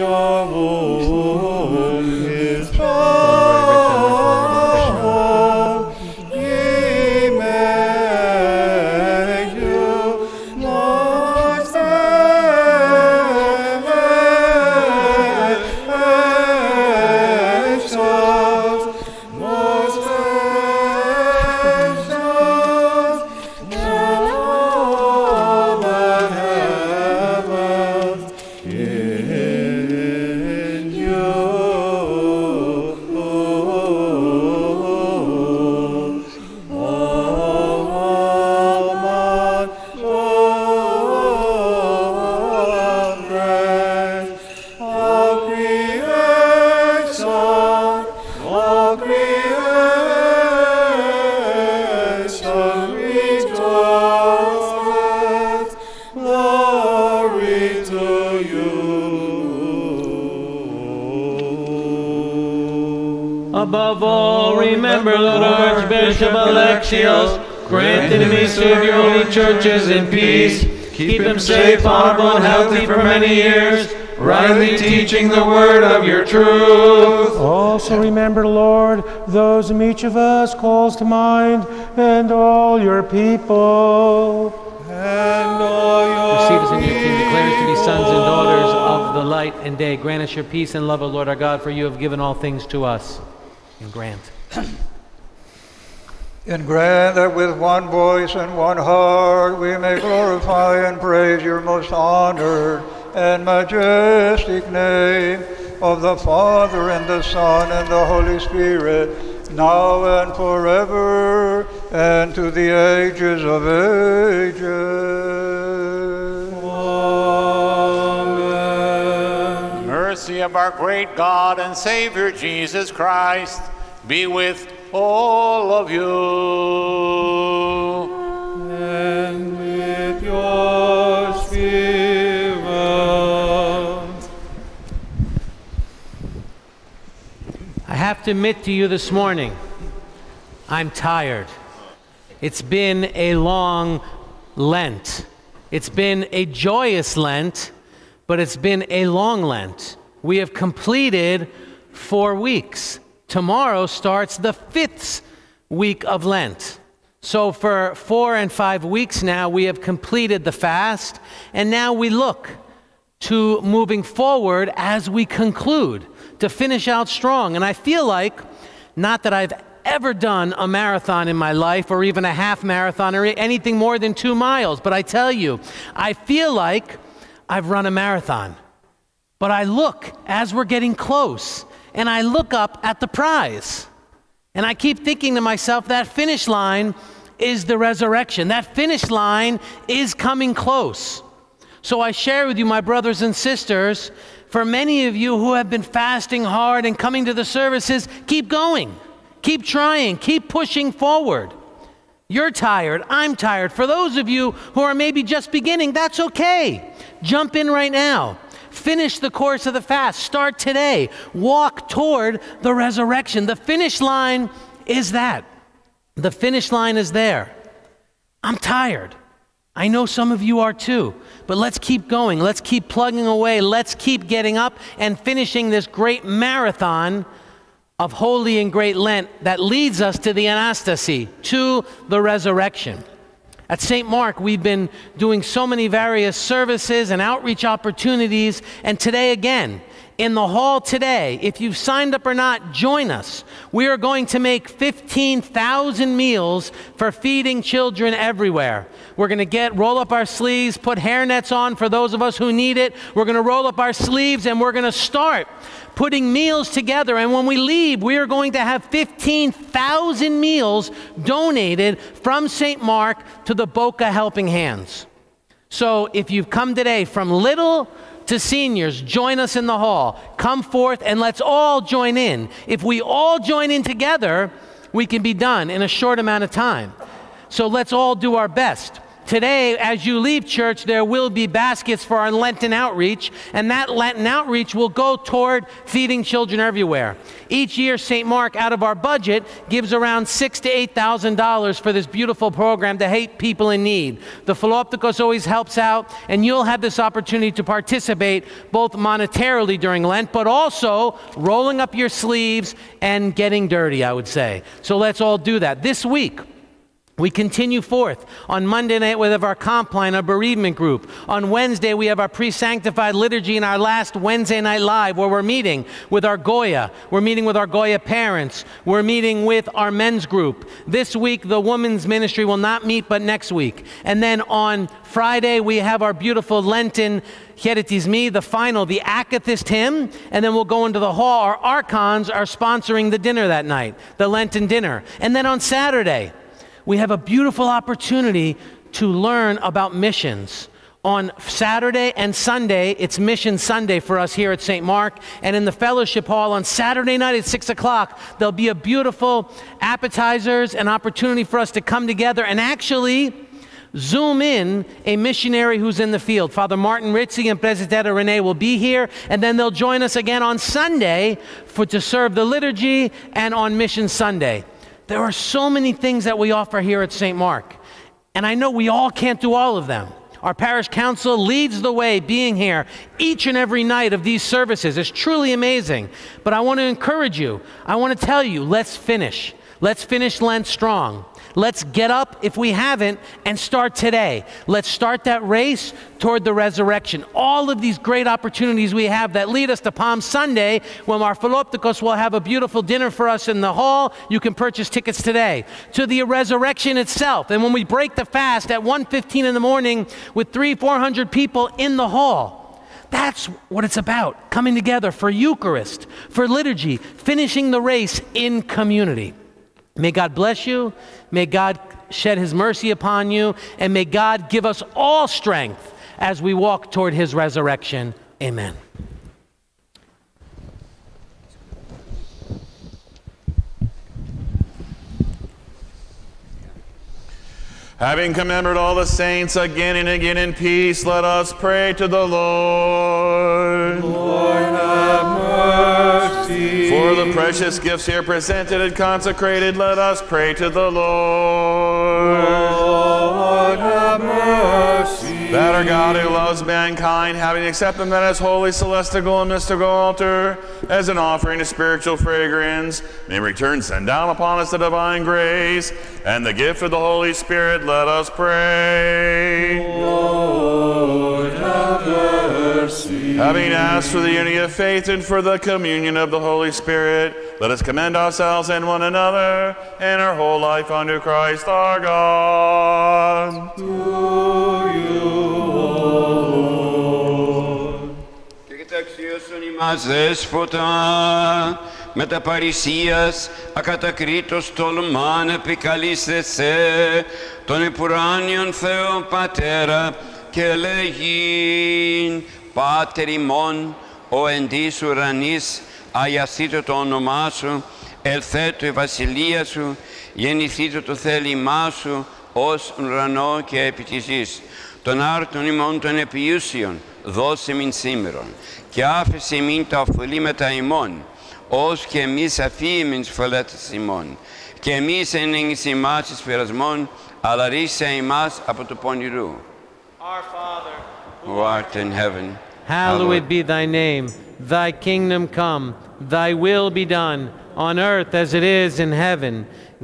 Your churches in peace. Keep him safe, honorable, and healthy for many years, rightly teaching the word of your truth. Also remember, Lord, those whom each of us calls to mind, and all your people. And all your Receive us into your kingdom, declare us to be sons and daughters of the light and day. Grant us your peace and love, O Lord our God, for you have given all things to us. And grant. And grant that with one voice and one heart we may glorify and praise your most honored and majestic name of the Father and the Son and the Holy Spirit, now and forever, and to the ages of ages. Amen. Mercy of our great God and Savior Jesus Christ be with all of you. and with your spirit. I have to admit to you this morning I'm tired. It's been a long Lent. It's been a joyous Lent, but it's been a long Lent. We have completed four weeks. Tomorrow starts the fifth week of Lent. So, for four and five weeks now, we have completed the fast, and now we look to moving forward as we conclude to finish out strong. And I feel like, not that I've ever done a marathon in my life or even a half marathon or anything more than two miles, but I tell you, I feel like I've run a marathon. But I look as we're getting close, and I look up at the prize. And I keep thinking to myself, that finish line is the resurrection. That finish line is coming close. So I share with you, my brothers and sisters, for many of you who have been fasting hard and coming to the services, keep going, keep trying, keep pushing forward. You're tired, I'm tired. For those of you who are maybe just beginning, that's okay. Jump in right now. Finish the course of the fast. Start today. Walk toward the resurrection. The finish line is that. The finish line is there. I'm tired. I know some of you are too. But let's keep going. Let's keep plugging away. Let's keep getting up and finishing this great marathon of Holy and Great Lent that leads us to the Anastasi, to the resurrection. At St. Mark, we've been doing so many various services and outreach opportunities, and today again, in the hall today, if you've signed up or not, join us. We are going to make 15,000 meals for feeding children everywhere. We're going to get roll up our sleeves, put hairnets on for those of us who need it. We're going to roll up our sleeves and we're going to start putting meals together. And when we leave, we are going to have 15,000 meals donated from St. Mark to the Boca Helping Hands. So if you've come today from little to seniors, join us in the hall. Come forth and let's all join in. If we all join in together, we can be done in a short amount of time. So let's all do our best. Today, as you leave church, there will be baskets for our Lenten outreach, and that Lenten outreach will go toward feeding children everywhere. Each year, St. Mark, out of our budget, gives around six to eight thousand dollars for this beautiful program to help people in need. The Philoptochos always helps out, and you'll have this opportunity to participate both monetarily during Lent, but also rolling up your sleeves and getting dirty, I would say. So let's all do that. This week, we continue forth. On Monday night, have our compline, our bereavement group. On Wednesday, we have our pre sanctified liturgy and our last Wednesday night live where we're meeting with our Goya. We're meeting with our Goya parents. We're meeting with our men's group. This week, the women's ministry will not meet, but next week. And then on Friday, we have our beautiful Lenten Me, the final, the Akathist hymn, and then we'll go into the hall. Our archons are sponsoring the dinner that night, the Lenten dinner. And then on Saturday, we have a beautiful opportunity to learn about missions. On Saturday and Sunday, it's Mission Sunday for us here at St. Mark. And in the fellowship hall on Saturday night at 6 o'clock, there'll be a beautiful appetizers, an opportunity for us to come together and actually zoom in a missionary who's in the field. Father Martin Ritsi and Presvytera Renee will be here, and then they'll join us again on Sunday for, to serve the liturgy and on Mission Sunday. There are so many things that we offer here at St. Mark, and I know we all can't do all of them. Our parish council leads the way being here each and every night of these services. It's truly amazing. But I want to encourage you. I want to tell you, let's finish. Let's finish Lent strong. Let's get up if we haven't and start today. Let's start that race toward the resurrection. All of these great opportunities we have that lead us to Palm Sunday when our Philoptochos will have a beautiful dinner for us in the hall. You can purchase tickets today. To the resurrection itself. And when we break the fast at 1.15 in the morning with three, 400 people in the hall. That's what it's about coming together for Eucharist, for liturgy, finishing the race in community. May God bless you. May God shed his mercy upon you. And may God give us all strength as we walk toward his resurrection. Amen. Having commemorated all the saints again and again in peace, let us pray to the Lord. Lord have mercy. For the precious gifts here presented and consecrated, let us pray to the Lord. Lord, have mercy. That our God who loves mankind, having accepted them as holy, celestial, and mystical altar as an offering of spiritual fragrance, may in return send down upon us the divine grace and the gift of the Holy Spirit. Let us pray. Lord, have mercy. Having asked for the unity of faith and for the communion of the Holy Spirit, let us commend ourselves and one another and our whole life unto Christ our God. To you. Δέσποτα, με τα παρησίας ακατακρίτως τολμάν επικαλείστε τον επουράνιον Θεό Πατέρα και λέγειν Πάτερ ημών, ο εν της ουρανής, αγιαστήτω το όνομά σου, ελθέτω η βασιλεία σου, γεννηθήτω το θέλημά σου, ως ουρανό και επί της γης. Τον άρτον ημών των επιούσιων, δώσε μην σήμερον, και άφησε μην τα οφειλήματα ημών, ως και εμείς αφήμεν φαλέτες ημών, και εμείς εν εις ημάς εις πειρασμών, αλλά ρίσε ημάς από το πονηρού. Our Father, Who art in heaven, hallowed be thy name. Thy kingdom come, thy will be done, on earth as it is in heaven.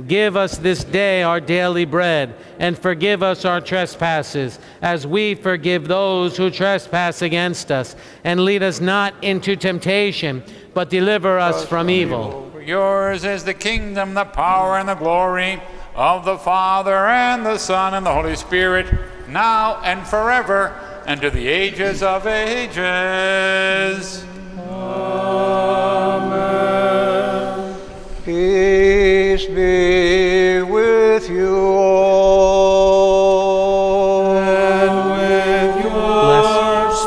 Give us this day our daily bread, and forgive us our trespasses, as we forgive those who trespass against us. And lead us not into temptation, but deliver us from evil. Yours is the kingdom, the power, and the glory of the Father, and the Son, and the Holy Spirit, now and forever, and to the ages of ages. Peace be with you all. Bless,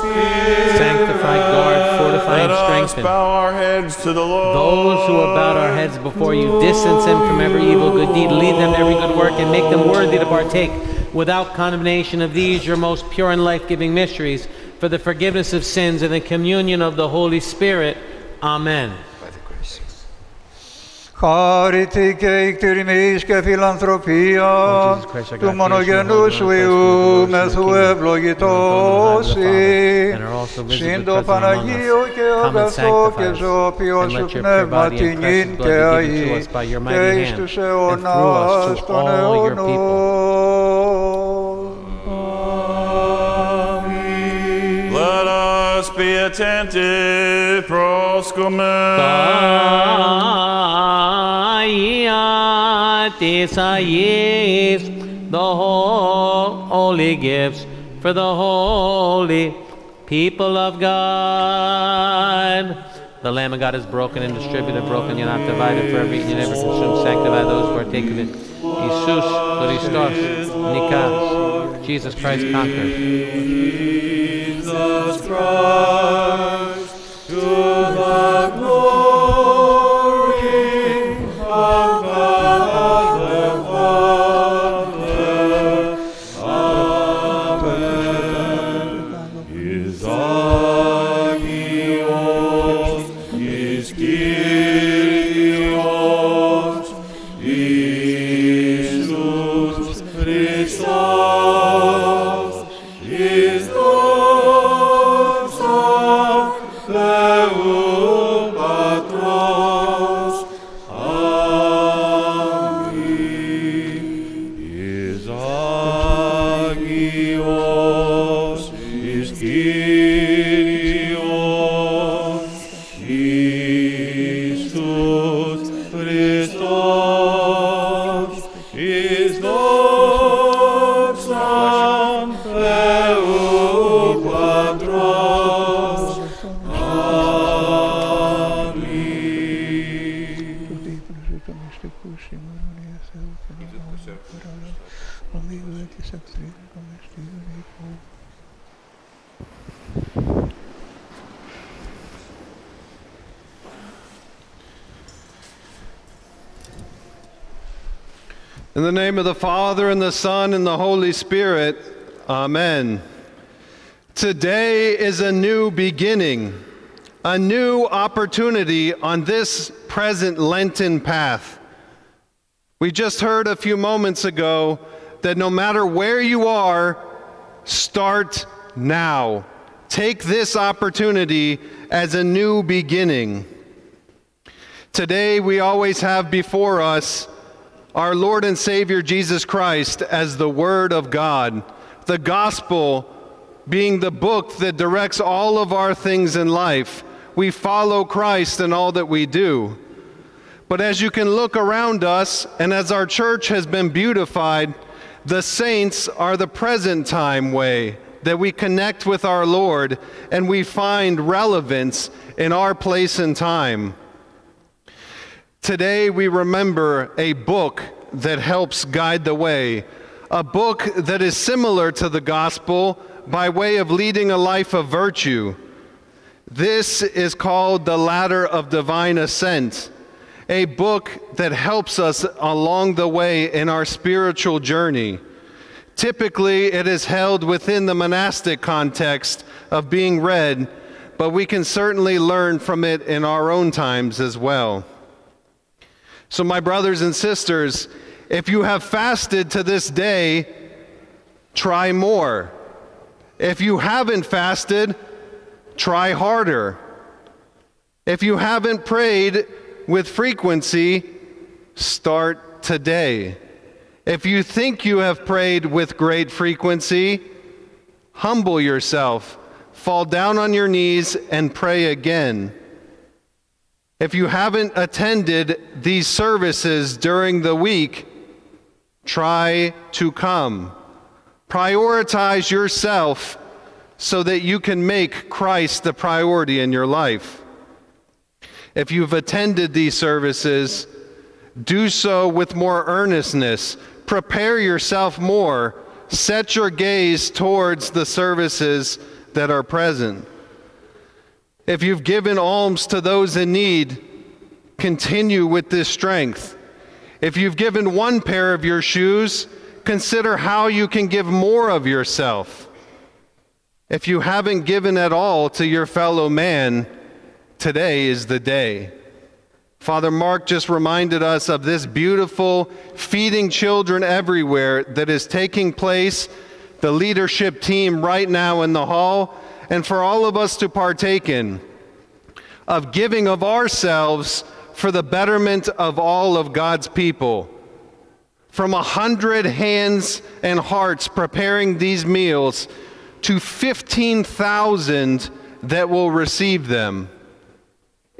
sanctify, guard, fortify, Let and us strengthen. bow our heads to the Lord. Those who have bowed our heads before you, distance them from every evil good deed, lead them to every good work, and make them worthy to partake without condemnation of these, your most pure and life giving mysteries, for the forgiveness of sins and the communion of the Holy Spirit. Amen. χάρητη και εκτιρμής και φιλανθρωπία του μονογενούς σου Ιού μεθού ευλογητώσει συν το Παναγίο και αγαθό και ζώπιο σου πνεύμα την ίν και αΐ και εις τους αιώνας των αιώνων. Us be attentive, ayis, the holy gifts for the holy people of God. The Lamb of God is broken and distributed, broken, you're not divided, for every you never consumed. Sanctify those who partake of it. Jesus Jesus Christ conquers. Jesus Christ, to the glory In the name of the Father, and the Son, and the Holy Spirit, Amen. Today is a new beginning. a new opportunity on this present Lenten path. We just heard a few moments ago that no matter where you are, start now. Take this opportunity as a new beginning. Today, we always have before us our Lord and Savior Jesus Christ as the Word of God, the gospel being the book that directs all of our things in life. We follow Christ in all that we do. But as you can look around us, and as our church has been beautified, the saints are the present time way that we connect with our Lord and we find relevance in our place and time. Today we remember a book that helps guide the way, a book that is similar to the gospel by way of leading a life of virtue. This is called the Ladder of Divine Ascent, a book that helps us along the way in our spiritual journey. Typically, it is held within the monastic context of being read, but we can certainly learn from it in our own times as well. So, my brothers and sisters, if you have fasted to this day, try more. If you haven't fasted, try harder. If you haven't prayed with frequency, start today. If you think you have prayed with great frequency, humble yourself, fall down on your knees, and pray again. If you haven't attended these services during the week, try to come. Prioritize yourself so that you can make Christ the priority in your life. If you've attended these services, do so with more earnestness. Prepare yourself more. Set your gaze towards the services that are present. If you've given alms to those in need, continue with this strength. If you've given one pair of your shoes, consider how you can give more of yourself. If you haven't given at all to your fellow man, today is the day. Father Mark just reminded us of this beautiful feeding children everywhere that is taking place, the leadership team right now in the hall, and for all of us to partake in, of giving of ourselves for the betterment of all of God's people from a hundred hands and hearts preparing these meals to 15,000 that will receive them.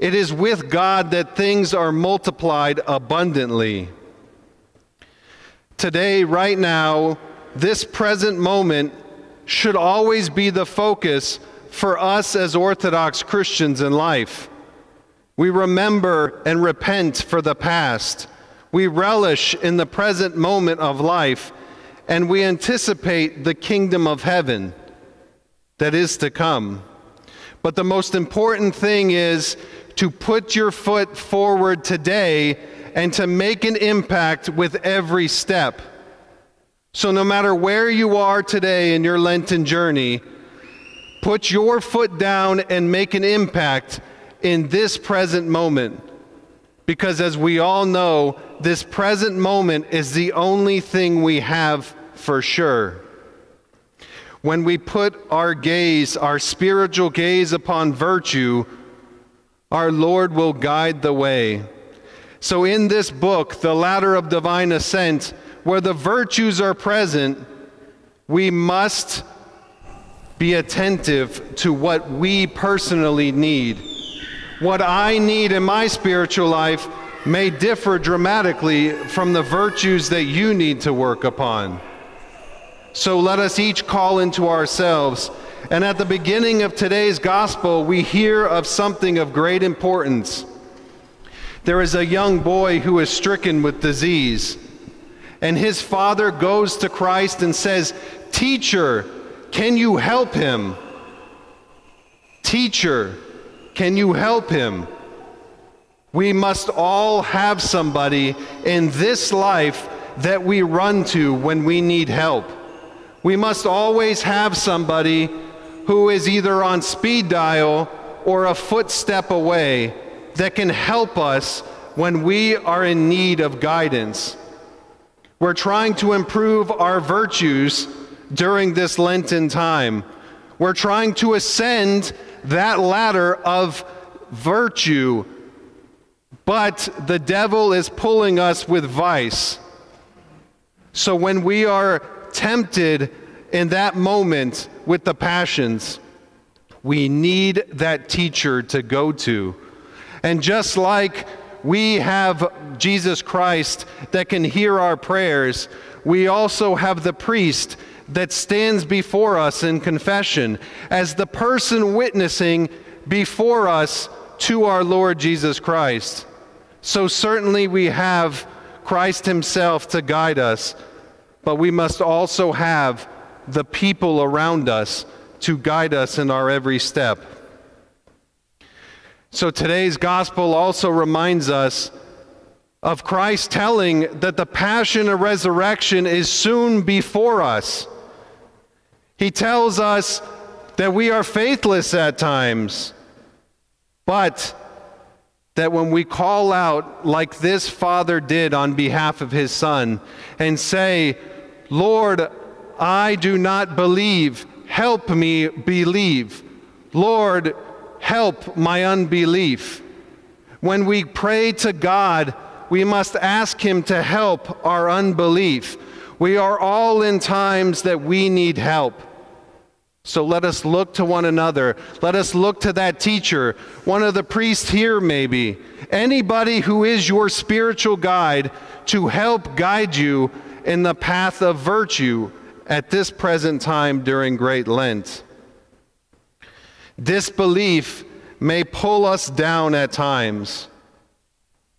It is with God that things are multiplied abundantly. Today, right now, this present moment should always be the focus for us as Orthodox Christians in life. We remember and repent for the past. We relish in the present moment of life, and we anticipate the kingdom of heaven that is to come. But the most important thing is to put your foot forward today and to make an impact with every step. So, no matter where you are today in your Lenten journey, put your foot down and make an impact in this present moment. Because as we all know, this present moment is the only thing we have for sure. When we put our gaze, our spiritual gaze upon virtue, our Lord will guide the way. So, in this book, The Ladder of Divine Ascent, where the virtues are present, we must be attentive to what we personally need what I need in my spiritual life may differ dramatically from the virtues that you need to work upon. So let us each call into ourselves. And at the beginning of today's gospel, we hear of something of great importance. There is a young boy who is stricken with disease, and his father goes to Christ and says, Teacher, can you help him? Teacher, can you help him? We must all have somebody in this life that we run to when we need help. We must always have somebody who is either on speed dial or a footstep away that can help us when we are in need of guidance. We're trying to improve our virtues during this Lenten time. We're trying to ascend that ladder of virtue, but the devil is pulling us with vice. So when we are tempted in that moment with the passions, we need that teacher to go to. And just like we have Jesus Christ that can hear our prayers, we also have the priest that stands before us in confession as the person witnessing before us to our Lord Jesus Christ. So certainly we have Christ Himself to guide us, but we must also have the people around us to guide us in our every step. So today's gospel also reminds us of Christ telling that the passion and resurrection is soon before us. He tells us that we are faithless at times, but that when we call out like this father did on behalf of his son and say, Lord, I do not believe, help me believe. Lord, help my unbelief. When we pray to God, we must ask Him to help our unbelief. We are all in times that we need help. So let us look to one another. Let us look to that teacher, one of the priests here, maybe, anybody who is your spiritual guide to help guide you in the path of virtue at this present time during Great Lent. Disbelief may pull us down at times.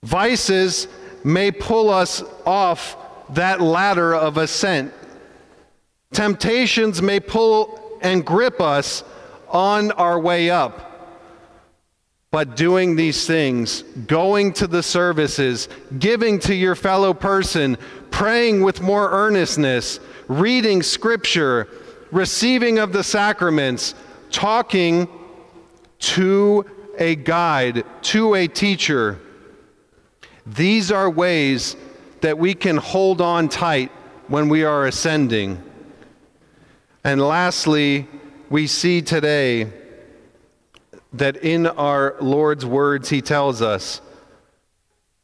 Vices may pull us off that ladder of ascent. Temptations may pull and grip us on our way up. But doing these things, going to the services, giving to your fellow person, praying with more earnestness, reading scripture, receiving of the sacraments, talking to a guide, to a teacher. These are ways that we can hold on tight when we are ascending. And lastly, we see today that in our Lord's words, He tells us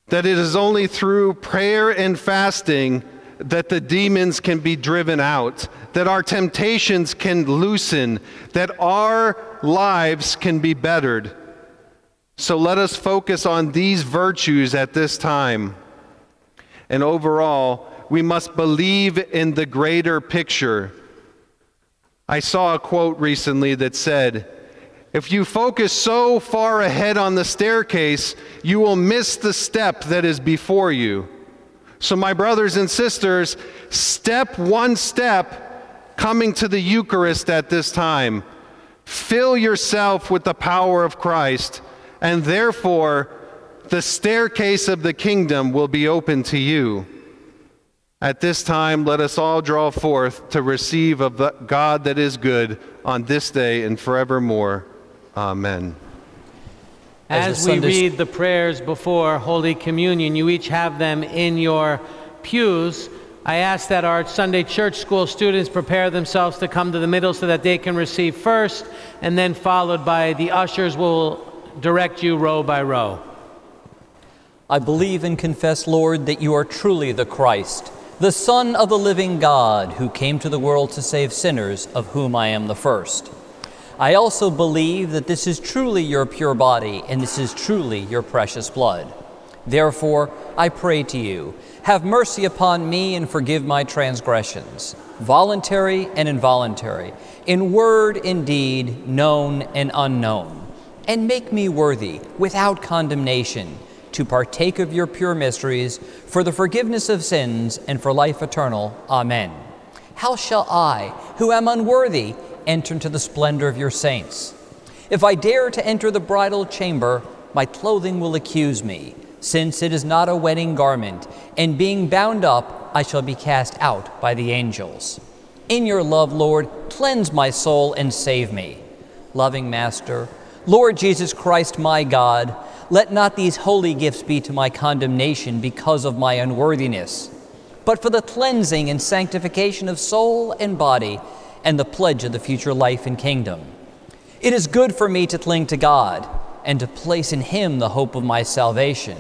that it is only through prayer and fasting that the demons can be driven out, that our temptations can loosen, that our lives can be bettered. So let us focus on these virtues at this time. And overall, we must believe in the greater picture. I saw a quote recently that said, If you focus so far ahead on the staircase, you will miss the step that is before you. So, my brothers and sisters, step one step coming to the Eucharist at this time. Fill yourself with the power of Christ, and therefore the staircase of the kingdom will be open to you. At this time, let us all draw forth to receive of the God that is good on this day and forevermore. Amen. As, we read the prayers before Holy Communion, you each have them in your pews. I ask that our Sunday church school students prepare themselves to come to the middle so that they can receive first, and then followed by the ushers will direct you row by row. I believe and confess, Lord, that you are truly the Christ, the Son of the living God, who came to the world to save sinners, of whom I am the first. I also believe that this is truly your pure body and this is truly your precious blood. Therefore, I pray to you, have mercy upon me and forgive my transgressions, voluntary and involuntary, in word and deed, known and unknown, and make me worthy, without condemnation, to partake of your pure mysteries for the forgiveness of sins and for life eternal. Amen. How shall I, who am unworthy, enter into the splendor of your saints. If I dare to enter the bridal chamber, my clothing will accuse me, since it is not a wedding garment, and being bound up, I shall be cast out by the angels. In your love, Lord, cleanse my soul and save me. Loving Master, Lord Jesus Christ, my God, let not these holy gifts be to my condemnation because of my unworthiness, but for the cleansing and sanctification of soul and body and the pledge of the future life and kingdom. It is good for me to cling to God and to place in Him the hope of my salvation.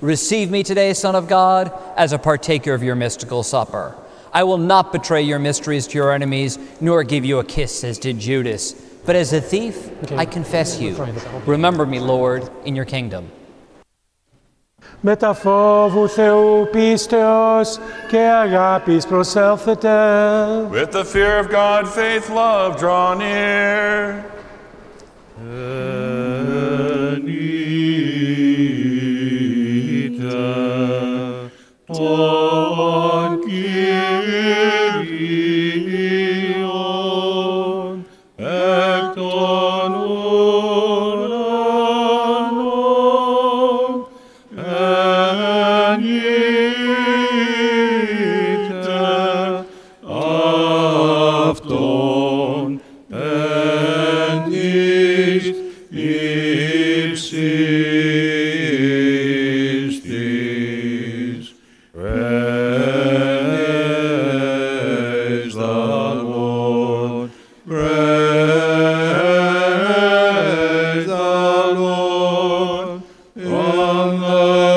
Receive me today, Son of God, as a partaker of your mystical supper. I will not betray your mysteries to your enemies, nor give you a kiss as did Judas. But as a thief, I confess you. Remember me, Lord, in your kingdom Μετά φόβου Θεού πίστεως και αγάπης προσέλθετε. With the fear of God, faith, love, draw near. Ενείτε From the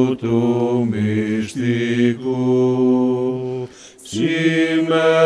culto místico. Cime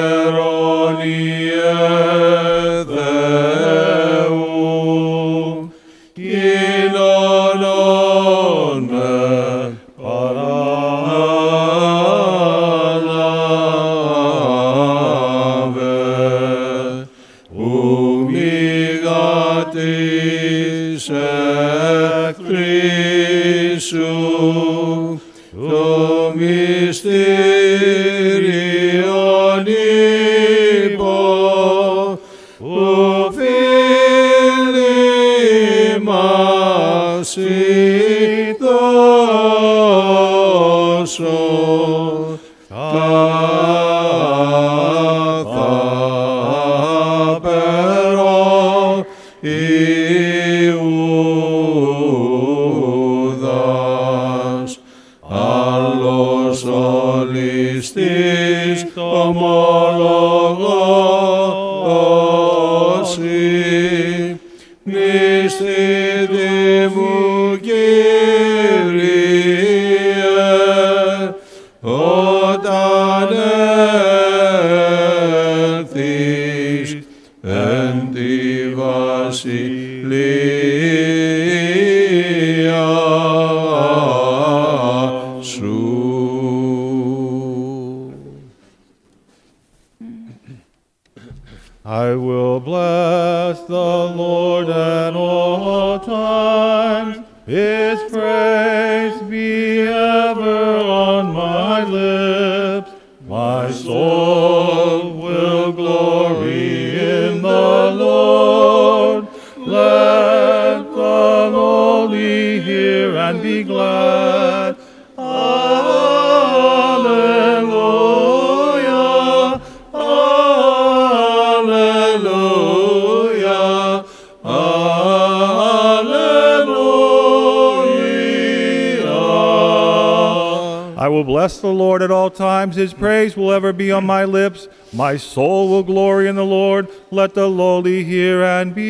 His praise will ever be on my lips. My soul will glory in the Lord. Let the lowly hear and be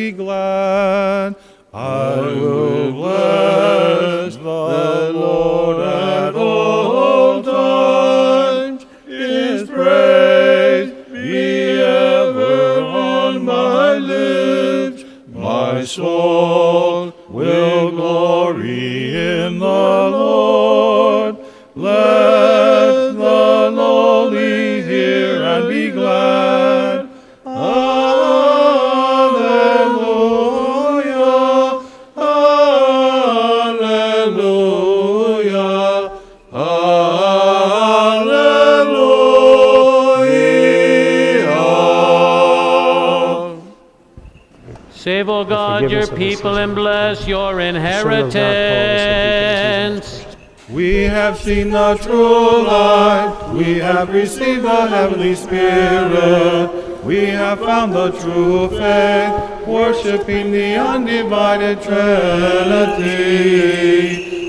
your us of our people and bless your inheritance. We have seen the true light. We have received the heavenly Spirit. We have found the true faith, worshiping the undivided Trinity.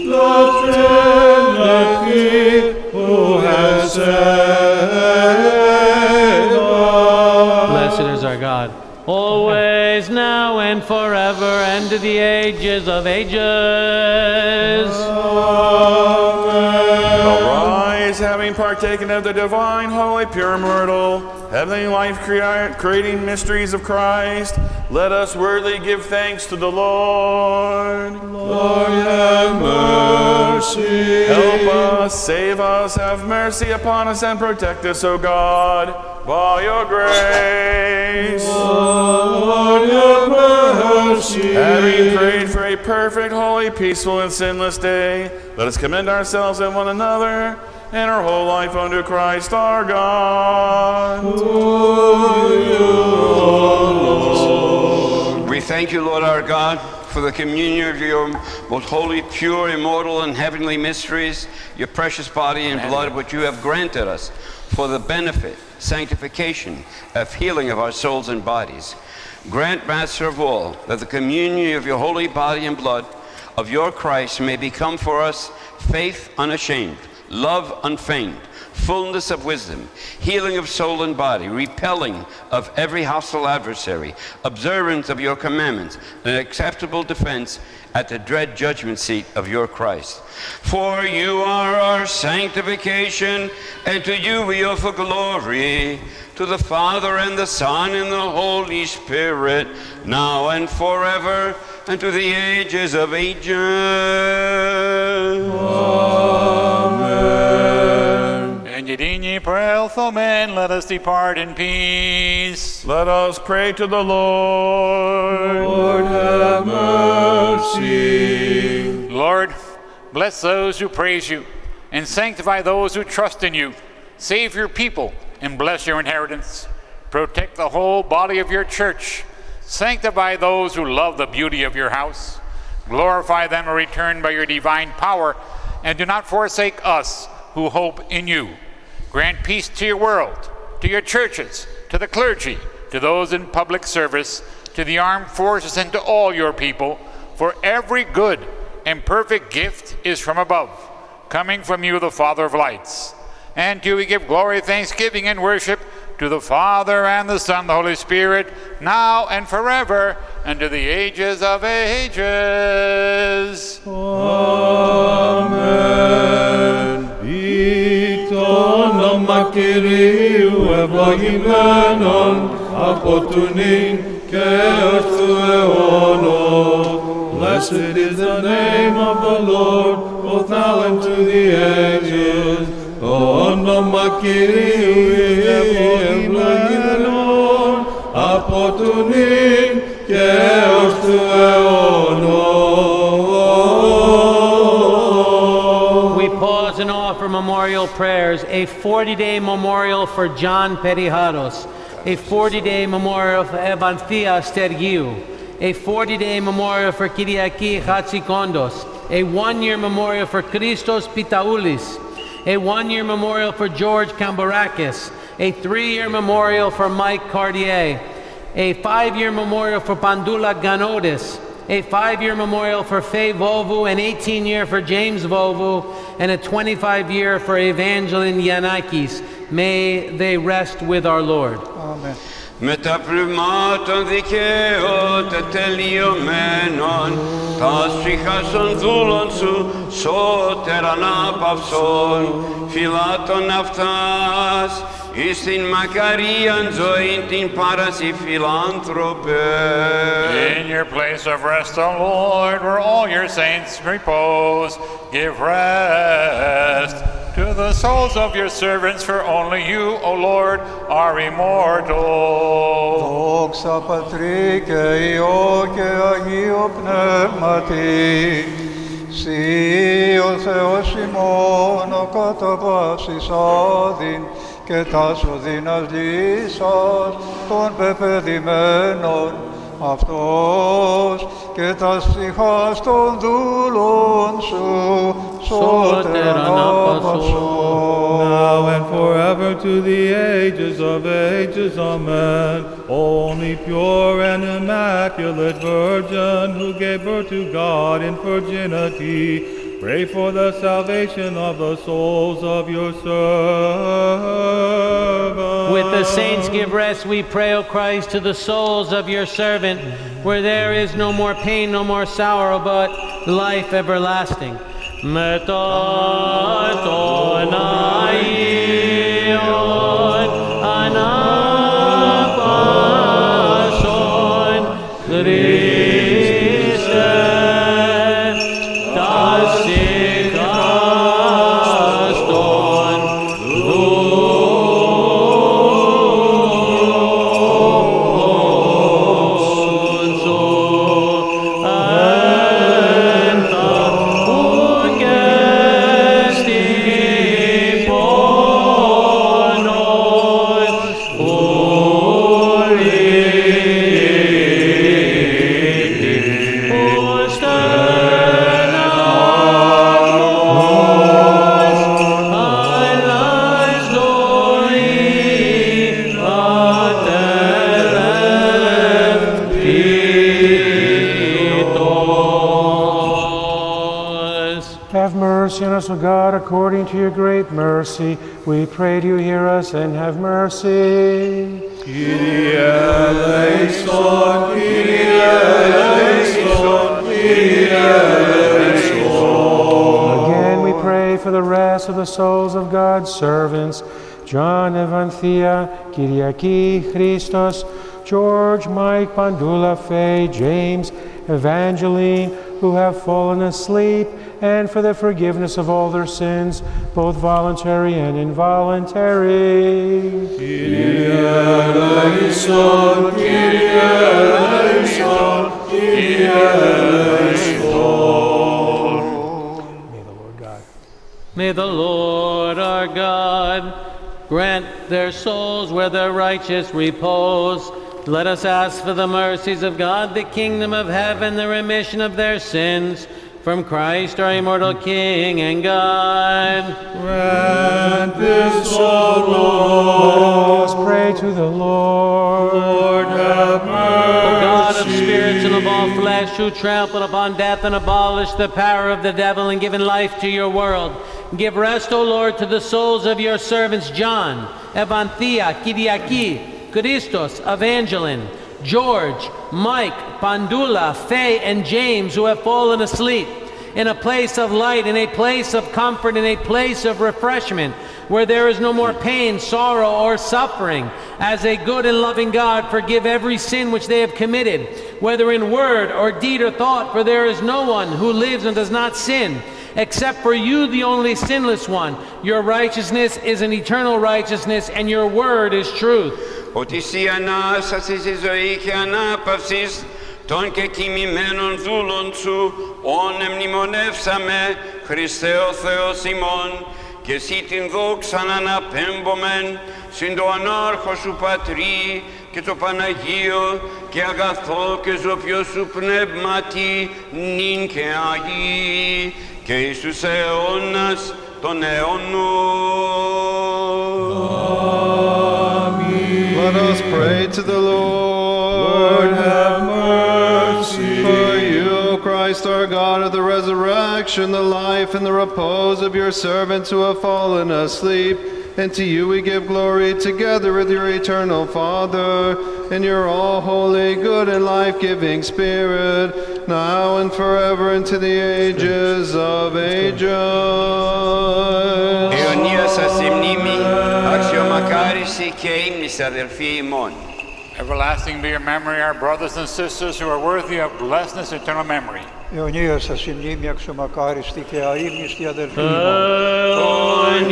The Trinity who has saved us. Blessed is our God, always, forever, and to the ages of ages. Arise, having partaken of the divine, holy, pure myrtle, heavenly life crea- creating mysteries of Christ, let us worthily give thanks to the Lord. Lord, have mercy. Help us, save us, have mercy upon us, and protect us, O God, by your grace. Lord, have mercy. Having prayed for a perfect, holy, peaceful, and sinless day, let us commend ourselves and one another and our whole life unto Christ our God. We thank you, Lord our God, for the communion of your most holy, pure, immortal, and heavenly mysteries, your precious body and blood, which you have granted us for the benefit, sanctification, of healing of our souls and bodies. Grant, Master of all, that the communion of your holy body and blood of your Christ may become for us faith unashamed, love unfeigned, fullness of wisdom, healing of soul and body, repelling of every hostile adversary, observance of your commandments, and acceptable defense at the dread judgment seat of your Christ. For you are our sanctification, and to you we offer glory, to the Father and the Son and the Holy Spirit, now and forever, and to the ages of ages. And Yedini Pareltho men, let us depart in peace. Let us pray to the Lord. Lord, have mercy. Lord, Bless those who praise you, and sanctify those who trust in you. Save your people, and bless your inheritance. Protect the whole body of your church. Sanctify those who love the beauty of your house. Glorify them in return by your divine power, and do not forsake us who hope in you. Grant peace to your world, to your churches, to the clergy, to those in public service, to the armed forces, and to all your people. For every good and perfect gift is from above, coming from you, the Father of lights. And to you we give glory, thanksgiving, and worship to the Father and the Son, the Holy Spirit, now and forever, and to the ages of ages. Amen. Όνομα Κυρίου ευλογημένον από του νυν και ως του αιώνος. Blessed is the name of the Lord, both now and to the ages. Το όνομα Κυρίου ευλογημένον από του νυν και ως του αιώνος. Memorial prayers. A 40 day memorial for John Perijados. A 40 day memorial for Evanthia Stergiu. A 40 day memorial for Kiriaki Hatzikondos. A one year memorial for Christos Pitaulis. A one year memorial for George Kambarakis. A three year memorial for Mike Cartier. A five year memorial for Pandula Ganodis a five year memorial for Faye Vovu, an 18 year for James Vovu, and a 25 year for Evangeline Yanakis. May they rest with our Lord. Amen. με τα πνευμάτων δικαίων τελειωμένων, τα στριχάσων δούλων σου σώτεραν απαυσών, φυλάτων αυτάς, εις την μακαρίαν ζωήν την πάραση φιλάνθρωπε. In your place of rest, O Lord, where all your saints repose, give rest to the souls of your servants, for only you, O Lord, are immortal. Δόξα Πατρί και Υιό και Αγίο Πνεύματι, Συ ο Θεός ημών ο κατά πάσης άδειν και τάσο δυναστήσας των πεπαιδημένων αυτός και τα ψυχάς των δούλων σου σώτεραν απασόν. Now and forever to the ages of ages, Amen. Only pure and immaculate Virgin who gave birth to God in virginity, Pray for the salvation of the souls of your servants. With the saints give rest, we pray, O Christ, to the souls of your servant, where there is no more pain, no more sorrow, but life everlasting. Metatonaia. We pray you, hear us, and have mercy. Again, we pray for the rest of the souls of God's servants John Evanthia, Kyriaki, Christos, George, Mike, Pandula, Faye, James, Evangeline, who have fallen asleep, and for the forgiveness of all their sins, both voluntary and involuntary. Kyrie eleison, Kyrie eleison, Kyrie eleison. May the May the Lord our God grant their souls where their righteous repose. Let us ask for the mercies of God, the kingdom of heaven, the remission of their sins, from Christ our immortal King and God. Grant this, O Let us Lord. pray to the Lord. Lord, have O God of spirits and of all flesh, who trampled upon death and abolished the power of the devil and given life to your world, give rest, O Lord, to the souls of your servants John, Evanthia, Kyriaki, Christos, Evangeline, George, Mike, Pandula, Faye, and James, who have fallen asleep in a place of light, in a place of comfort, in a place of refreshment, where there is no more pain, sorrow, or suffering. As a good and loving God, forgive every sin which they have committed, whether in word or deed or thought, for there is no one who lives and does not sin Except for you, the only sinless one. Your righteousness is an eternal righteousness, and your word is truth. ότι εσύ Ανάστασης η ζωή και ανάπαυσης των και κοιμημένων δούλων σου, όν εμνημονεύσαμε, Χριστέ ο Θεός ημών, και εσύ την δόξαν αναπέμπομεν, συν το ανάρχο σου Πατρί και το Παναγίο και αγαθό και ζωπιό σου πνεύματι, νυν και Αγί, και εις τους αιώνας των αιώνων. Let us pray to the Lord. Lord, have mercy. For you, O Christ, our God, of the resurrection, the life, and the repose of your servants who have fallen asleep. And to you we give glory together with your eternal Father, and your all holy, good, and life giving Spirit, now and forever, into the ages of ages. Αιωνία σας η μνήμη, αξιομακάριστη και ύμνης αδελφοί ημών. Everlasting be your memory, our brothers and sisters who are worthy of blessedness, eternal memory. Αιωνία σας η μνήμη αξιομακάριστη και αείμνηστη αδελφοί μου. Eternal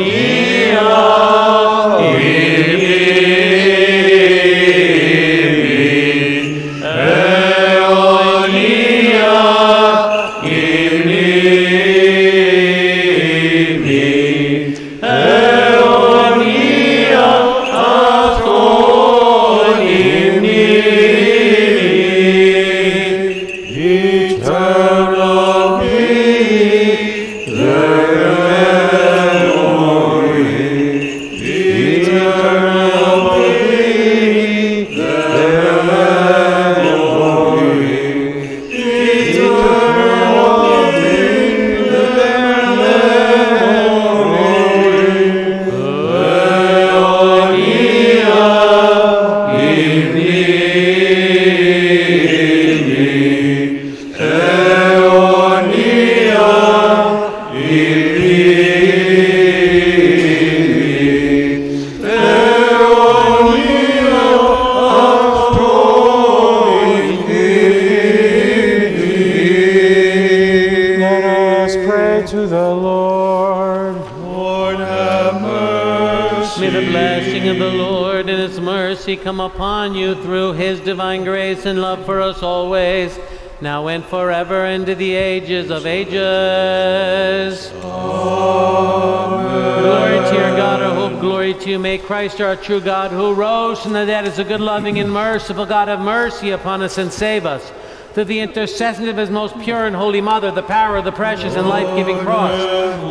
Christ, our true God, who rose from the dead, as a good, loving, and merciful God, have mercy upon us and save us. Through the intercession of his most pure and holy mother, the power of the precious and life-giving cross,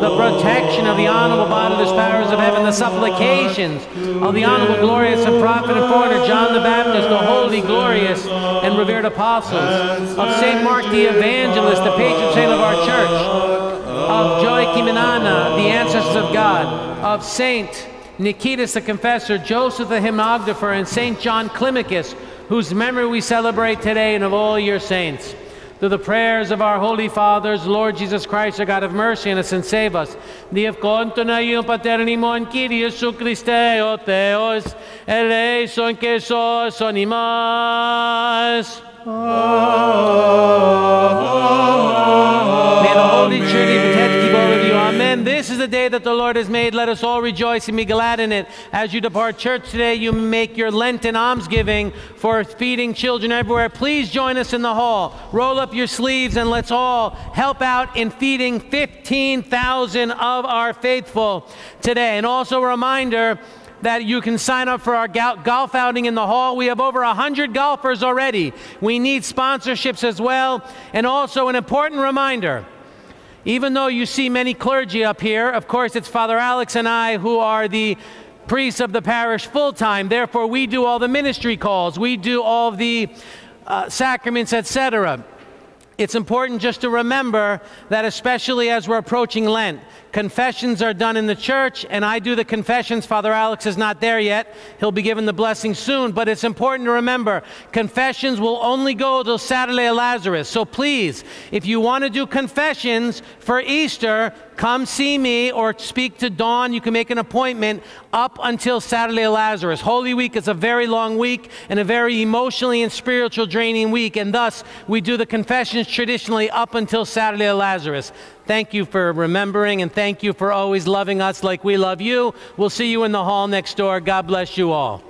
the protection of the honorable bodiless powers of heaven, the supplications of the honorable, glorious, and prophet and forerunner John the Baptist, the holy, glorious, and revered apostles, of Saint Mark the Evangelist, the patron saint of our church, of Joachim and Anna, the ancestors of God, of Saint Nikitas the Confessor, Joseph the Hymnographer, and Saint John Climacus, whose memory we celebrate today, and of all your saints. Through the prayers of our holy fathers, Lord Jesus Christ, our God of mercy, on us and save us. Διευκόντων Αγίων Πατέρων ημών, Κύριε Σου Χριστέ, ο Θεός, ελέησον και σώσον ημάς. May the Holy Trinity protect, the day that the Lord has made. Let us all rejoice and be glad in it. As you depart church today, you make your Lenten almsgiving for feeding children everywhere. Please join us in the hall. Roll up your sleeves and let's all help out in feeding 15,000 of our faithful today. And also a reminder that you can sign up for our golf outing in the hall. We have over 100 golfers already. We need sponsorships as well. And also, an important reminder even though you see many clergy up here, of course, it's Father Alex and I who are the priests of the parish full time. Therefore, we do all the ministry calls, we do all the uh, sacraments, etc. It's important just to remember that, especially as we're approaching Lent, confessions are done in the church, and I do the confessions. Father Alex is not there yet. He'll be given the blessing soon, but it's important to remember confessions will only go till Saturday of Lazarus. So please, if you want to do confessions for Easter, come see me or speak to Dawn. You can make an appointment up until Saturday of Lazarus. Holy Week is a very long week and a very emotionally and spiritual draining week, and thus we do the confessions traditionally up until Saturday of Lazarus. Thank you for remembering and thank you for always loving us like we love you. We'll see you in the hall next door. God bless you all.